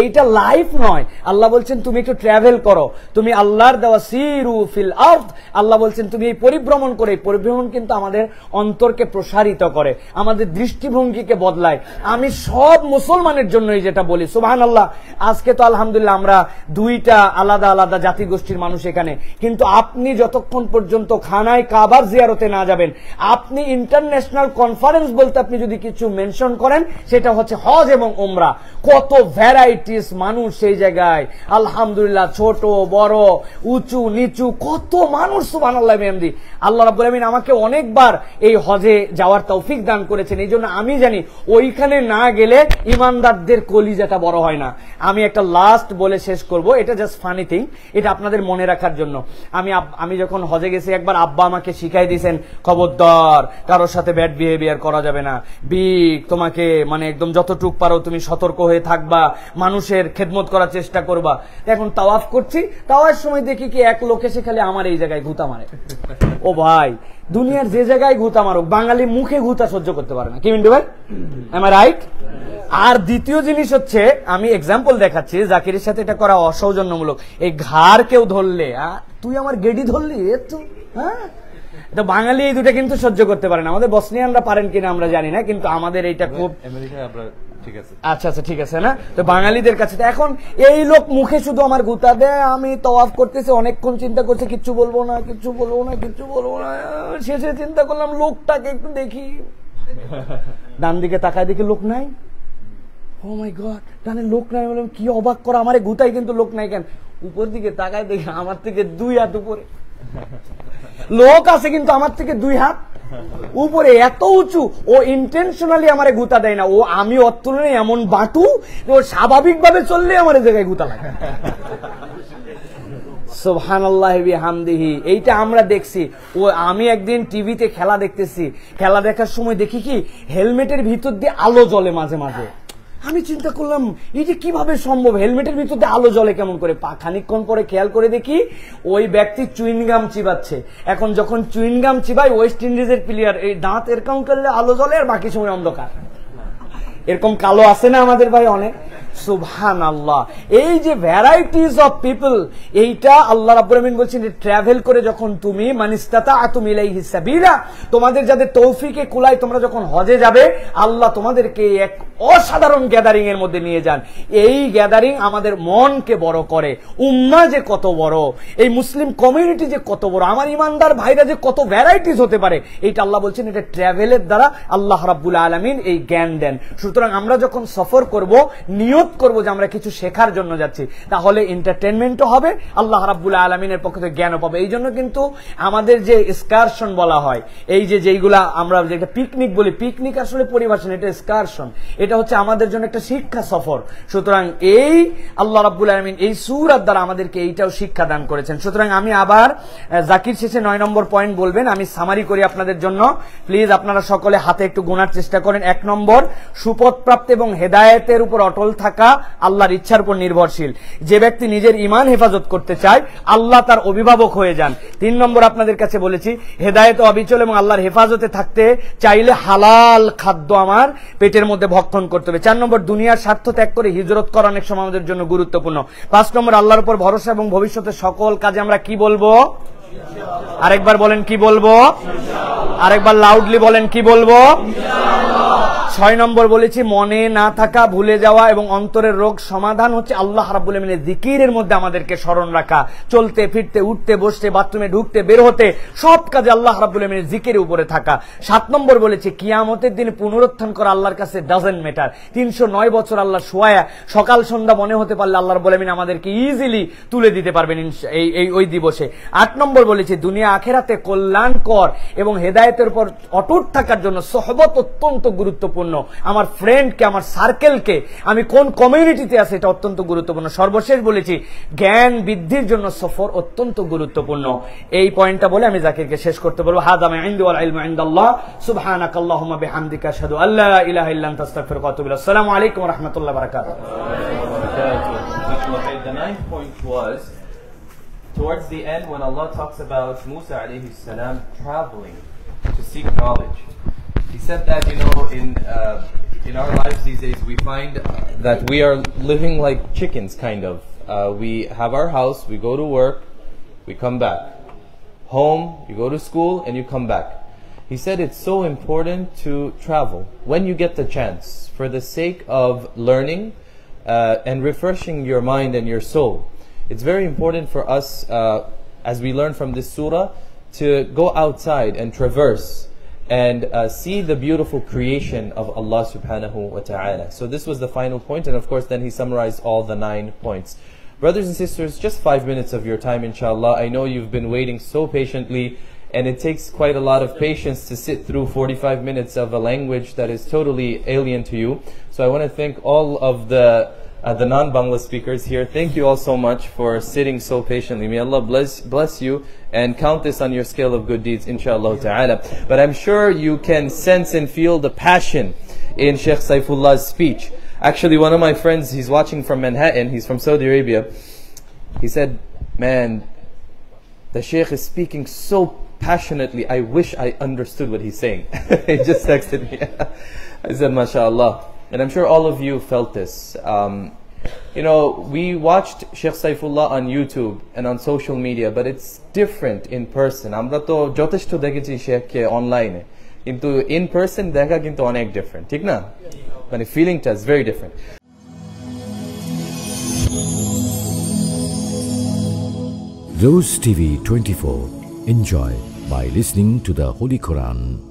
এইটা লাইফ নয়। আল্লাহ বলছেন, তুমি একটু ট্রাভেল করো। তুমি আল্লাহর দেওয়া সিরু ফিল আর্থ আল্লাহ বলছেন, তুমি এই পরিভ্রমণ করে। এই পরিভ্রমণ কিন্তু আমাদের অন্তরকে প্রসারিত করে, আমাদের দৃষ্টিভঙ্গিকে বদলায়। আমি সব মুসলমানের জন্যই যেটা বলি। সুবাহান আল্লাহ আজকে তো আলহামদুলিল্লাহ আমরা দুইটা আলাদা আলাদা জাতিগোষ্ঠীর মানুষ এখানে। কিন্তু আপনি যতক্ষণ পর্যন্ত খানায় কাবার জিয়ারতে না যাবেন, আপনি ইন্টারন্যাশনাল কনফারেন্স বলতে আপনি যদি কিছু মেনশন করেন, সেটা হচ্ছে হজ এবং ওমরা কত ভ্যারাইটিস মানুষ সেই জায়গায়। আলহামদুলিল্লাহ, ছোট, বড়, উঁচু, নিচু, কত মানুষ সুবান আল্লাহ মেমদি আল্লাহ রাবুল আমিন আমাকে অনেকবার এই হজে যাওয়ার তৌফিক দান করেছেন। এই জন্য আমি জানি, ওইখানে না গেলে ইমানদারদের কলিজাটা বড় হয় না। আমি একটা লাস্ট বলে শেষ করব। এটা জাস্ট ফানি থিং এটা আপনাদের মনে রাখার জন্য। আমি আমি যখন হজে গেছি, একবার আব্বা আমাকে শিখাই দিয়েছেন, খবরদার, কারোর সাথে ব্যাড বিহেভিয়ার করা যাবে না। বিগ তোমাকে মানে একদম যতটুক পারো তুমি সতর্ক হয়ে থাকবা, মানুষের খেদমত করার চেষ্টা করবা। এখন তাওয়াফ করছি তাওয়ার সময় দেখি কি এক লোক এসে খালি আমার এই জায়গায় ঘুতা মারে। ও ভাই, দুনিয়ার যে জায়গায় ঘুতা মারুক, বাঙালি মুখে ঘুতা সহ্য করতে পারে না। কি মিন্টু ভাই? এম রাইট আর দ্বিতীয় জিনিস হচ্ছে, আমি এক্সাম্পল দেখাচ্ছি, জাকিরের সাথে এটা করা অসৌজন্যমূলক। এই ঘাড় কেউ ধরলে তুই আমার গেডি ধরলি তুই হ্যাঁ? তো বাঙালি এই দুটা কিন্তু সহ্য করতে পারে না। আমাদের বসনিয়ানরা পারেন কিনা আমরা জানি না, কিন্তু আমাদের এইটা খুব আচ্ছা আচ্ছা ঠিক আছে, না? তো বাঙালিদের কাছে এখন এই লোক মুখে শুধু আমার গুতা দেয় আমি তওয়াফ করতেছি, অনেকক্ষণ চিন্তা করছে, কিচ্ছু বলব না, কিচ্ছু বলব না, কিচ্ছু বলব না। শেষে চিন্তা করলাম, লোকটাকে একটু দেখি। ডান দিকে তাকায় দেখি লোক নাই। ও মাই গড ডানে লোক নাই বললাম কি অবাক করা, আমারে গুতাই কিন্তু লোক নাই কেন? উপর দিকে তাকায় দেখি, আমার থেকে দুই হাত উপরে। লোক আছে কিন্তু আমার থেকে দুই হাত উপরে এত উঁচু, ও ইন্টেনশনালি আমার গুতা দেয় না। ও আমি ওর এমন বাটু, ও স্বাভাবিকভাবে চললে আমার জায়গায় গুতা লাগে। এইটা আমরা দেখছি। ও আমি একদিন টিভিতে খেলা দেখতেছি। খেলা দেখার সময় দেখি কি, হেলমেটের ভিতর দিয়ে আলো জ্বলে মাঝে মাঝে। আমি চিন্তা করলাম এটা কীভাবে সম্ভব? হেলমেটের ভিতরে আলো জলে কেমন করে? পা খানিকক্ষণ পরে খেয়াল করে দেখি, ওই ব্যক্তি চুইনগাম চিবাচ্ছে। এখন যখন চুইনগাম চিবাই ওয়েস্ট ইন্ডিজের প্লেয়ার এই দাঁত এরকম করলে আলো জলে আর বাকি সময় অন্ধকার। এরকম কালো আছে না আমাদের ভাই অনেক? সুবহান আল্লাহ এই যে ভ্যারাইটিস অফ পিপল এইটা আল্লাহ আমিন বলছেন ট্রাভেল করে যখন তুমি মানিস্তাতা তুমি ইলাইহি সাবিলা, তোমাদের যাদের তৌফিকে কুলাই তোমরা যখন হজে যাবে, আল্লাহ তোমাদেরকে এক অসাধারণ গ্যাদারিং এর মধ্যে নিয়ে যান। এই গ্যাদারিং আমাদের মনকে বড় করে, উম্মা যে কত বড়, এই মুসলিম কমিউনিটি যে কত বড়, আমার ইমানদার ভাইরা যে কত ভ্যারাইটিস হতে পারে, এইটা আল্লাহ বলছেন এটা ট্রাভেলের দ্বারা আল্লাহ রাব্বুল আলমিন এই জ্ঞান দেন। সুতরাং আমরা যখন সফর করব, নিয়ত করব যে আমরা কিছু শেখার জন্য যাচ্ছি। তাহলে এন্টারটেনমেন্টও হবে, আল্লাহ রাব্বুল আলমিনের পক্ষ থেকে জ্ঞানও পাবে। এই জন্য কিন্তু আমাদের যে স্কারশন বলা হয়, এই যে যেইগুলা আমরা যেটা পিকনিক বলি পিকনিক আসলে পরিভাষণ এটা স্কারশন এটা হচ্ছে আমাদের জন্য একটা শিক্ষা সফর। সুতরাং এই আল্লাহ রাব্বুল আলমিন এই সুরাত দ্বারা আমাদেরকে এইটাও শিক্ষা দান করেছেন। সুতরাং আমি আবার জাকির শেষে নয় নম্বর পয়েন্ট বলবেন, আমি সামারি করি আপনাদের জন্য। প্লিজ আপনারা সকলে হাতে একটু গোনার চেষ্টা করেন। এক নম্বর, সুপথ প্রাপ্ত এবং হেদায়েতের উপর অটল থাকা আল্লাহর ইচ্ছার উপর নির্ভরশীল। যে ব্যক্তি নিজের ইমান হেফাজত করতে চায়, আল্লাহ তার অভিভাবক হয়ে যান। তিন নম্বর আপনাদের কাছে বলেছি, হেদায়েত অবিচল এবং আল্লাহর হেফাজতে থাকতে চাইলে হালাল খাদ্য আমার পেটের মধ্যে ভক্ষণ করতে হবে। চার নম্বর, দুনিয়ার স্বার্থ ত্যাগ করে হিজরত করা অনেক সময় আমাদের জন্য গুরুত্বপূর্ণ। পাঁচ নম্বর, আল্লাহর উপর ভরসা এবং ভবিষ্যতের সকল কাজে আমরা কি বলব? আরেকবার বলেন কি বলব? আরেকবার লাউডলি বলেন কি বলব? ছয় নম্বর বলেছি, মনে না থাকা, ভুলে যাওয়া এবং অন্তরের রোগ সমাধান হচ্ছে আল্লাহ রাব্বুল আমিনের জিকিরের মধ্যে আমাদেরকে স্মরণ রাখা। চলতে, ফিরতে, উঠতে, বসতে, বাথরুমে ঢুকতে, বের হতে, সব কাজে আল্লাহ রাব্বুল আমিনের জিকিরের উপরে থাকা। সাত নম্বর বলেছি, কিয়ামতের দিন পুনরুত্থান করা আল্লাহর কাছে ডাজেন্ট মেটার তিনশো নয় বছর আল্লাহ সোয়া সকাল, সন্ধ্যা মনে হতে পারলে আল্লাহ রাব্বুল আমিন আমাদেরকে ইজিলি তুলে দিতে পারবেন এই এই, ওই দিবসে। আট নম্বর বলেছি, দুনিয়া আখেরাতে কল্যাণকর এবং হেদায়েতের উপর অটুট থাকার জন্য সহবত অত্যন্ত গুরুত্বপূর্ণ আমার ফ্রেন্ডকে আমার সার্কেলকে আমি কোন কমিউনিটিতে আছি এটা অত্যন্ত গুরুত্বপূর্ণ। সর্বশেষ বলেছি, জ্ঞান বৃদ্ধির জন্য সফর অত্যন্ত গুরুত্বপূর্ণ। এই পয়েন্টটা বলে আমি জাকিরকে শেষ করতে বলব। হাদামে ইনদি ওয়াল ইলমু ইনদাল্লাহ। আসসালামু আলাইকুম ওয়া
towards the end when Allah talks about Musa alayhi salam traveling to seek knowledge. He said that you know in uh, in our lives these days we find that we are living like chickens, kind of. Uh, we have our house, we go to work, we come back. Home, you go to school, and you come back. He said it's so important to travel when you get the chance for the sake of learning uh, and refreshing your mind and your soul. It's very important for us, uh, as we learn from this surah, to go outside and traverse and uh, see the beautiful creation of Allah subhanahu wa ta'ala. So this was the final point, and of course, then he summarized all the nine points. Brothers and sisters, just five minutes of your time, inshallah. I know you've been waiting so patiently, and it takes quite a lot of patience to sit through 45 minutes of a language that is totally alien to you. So I want to thank all of the uh, the non-Bangla speakers here. Thank you all so much for sitting so patiently. May Allah bless bless you and count this on your scale of good deeds, inshallah ta'ala. But I'm sure you can sense and feel the passion in Sheikh Saifullah's speech. Actually, one of my friends, he's watching from Manhattan, he's from Saudi Arabia. He said, Man, the Sheikh is speaking so passionately, I wish I understood what he's saying. he just texted me. I said, MashaAllah And I'm sure all of you felt this. Um, you know, we watched Sheikh Saifullah on YouTube and on social media, but it's different in person. আমরা তো যথেষ্ট দেখেছি শেখকে অনলাইনে কিন্তু in person দেখা কিন্তু অনেক ডিফারেন্ট ঠিক না মানে ফিলিংটা is very different
Rose TV 24. Enjoy by listening to the Holy Quran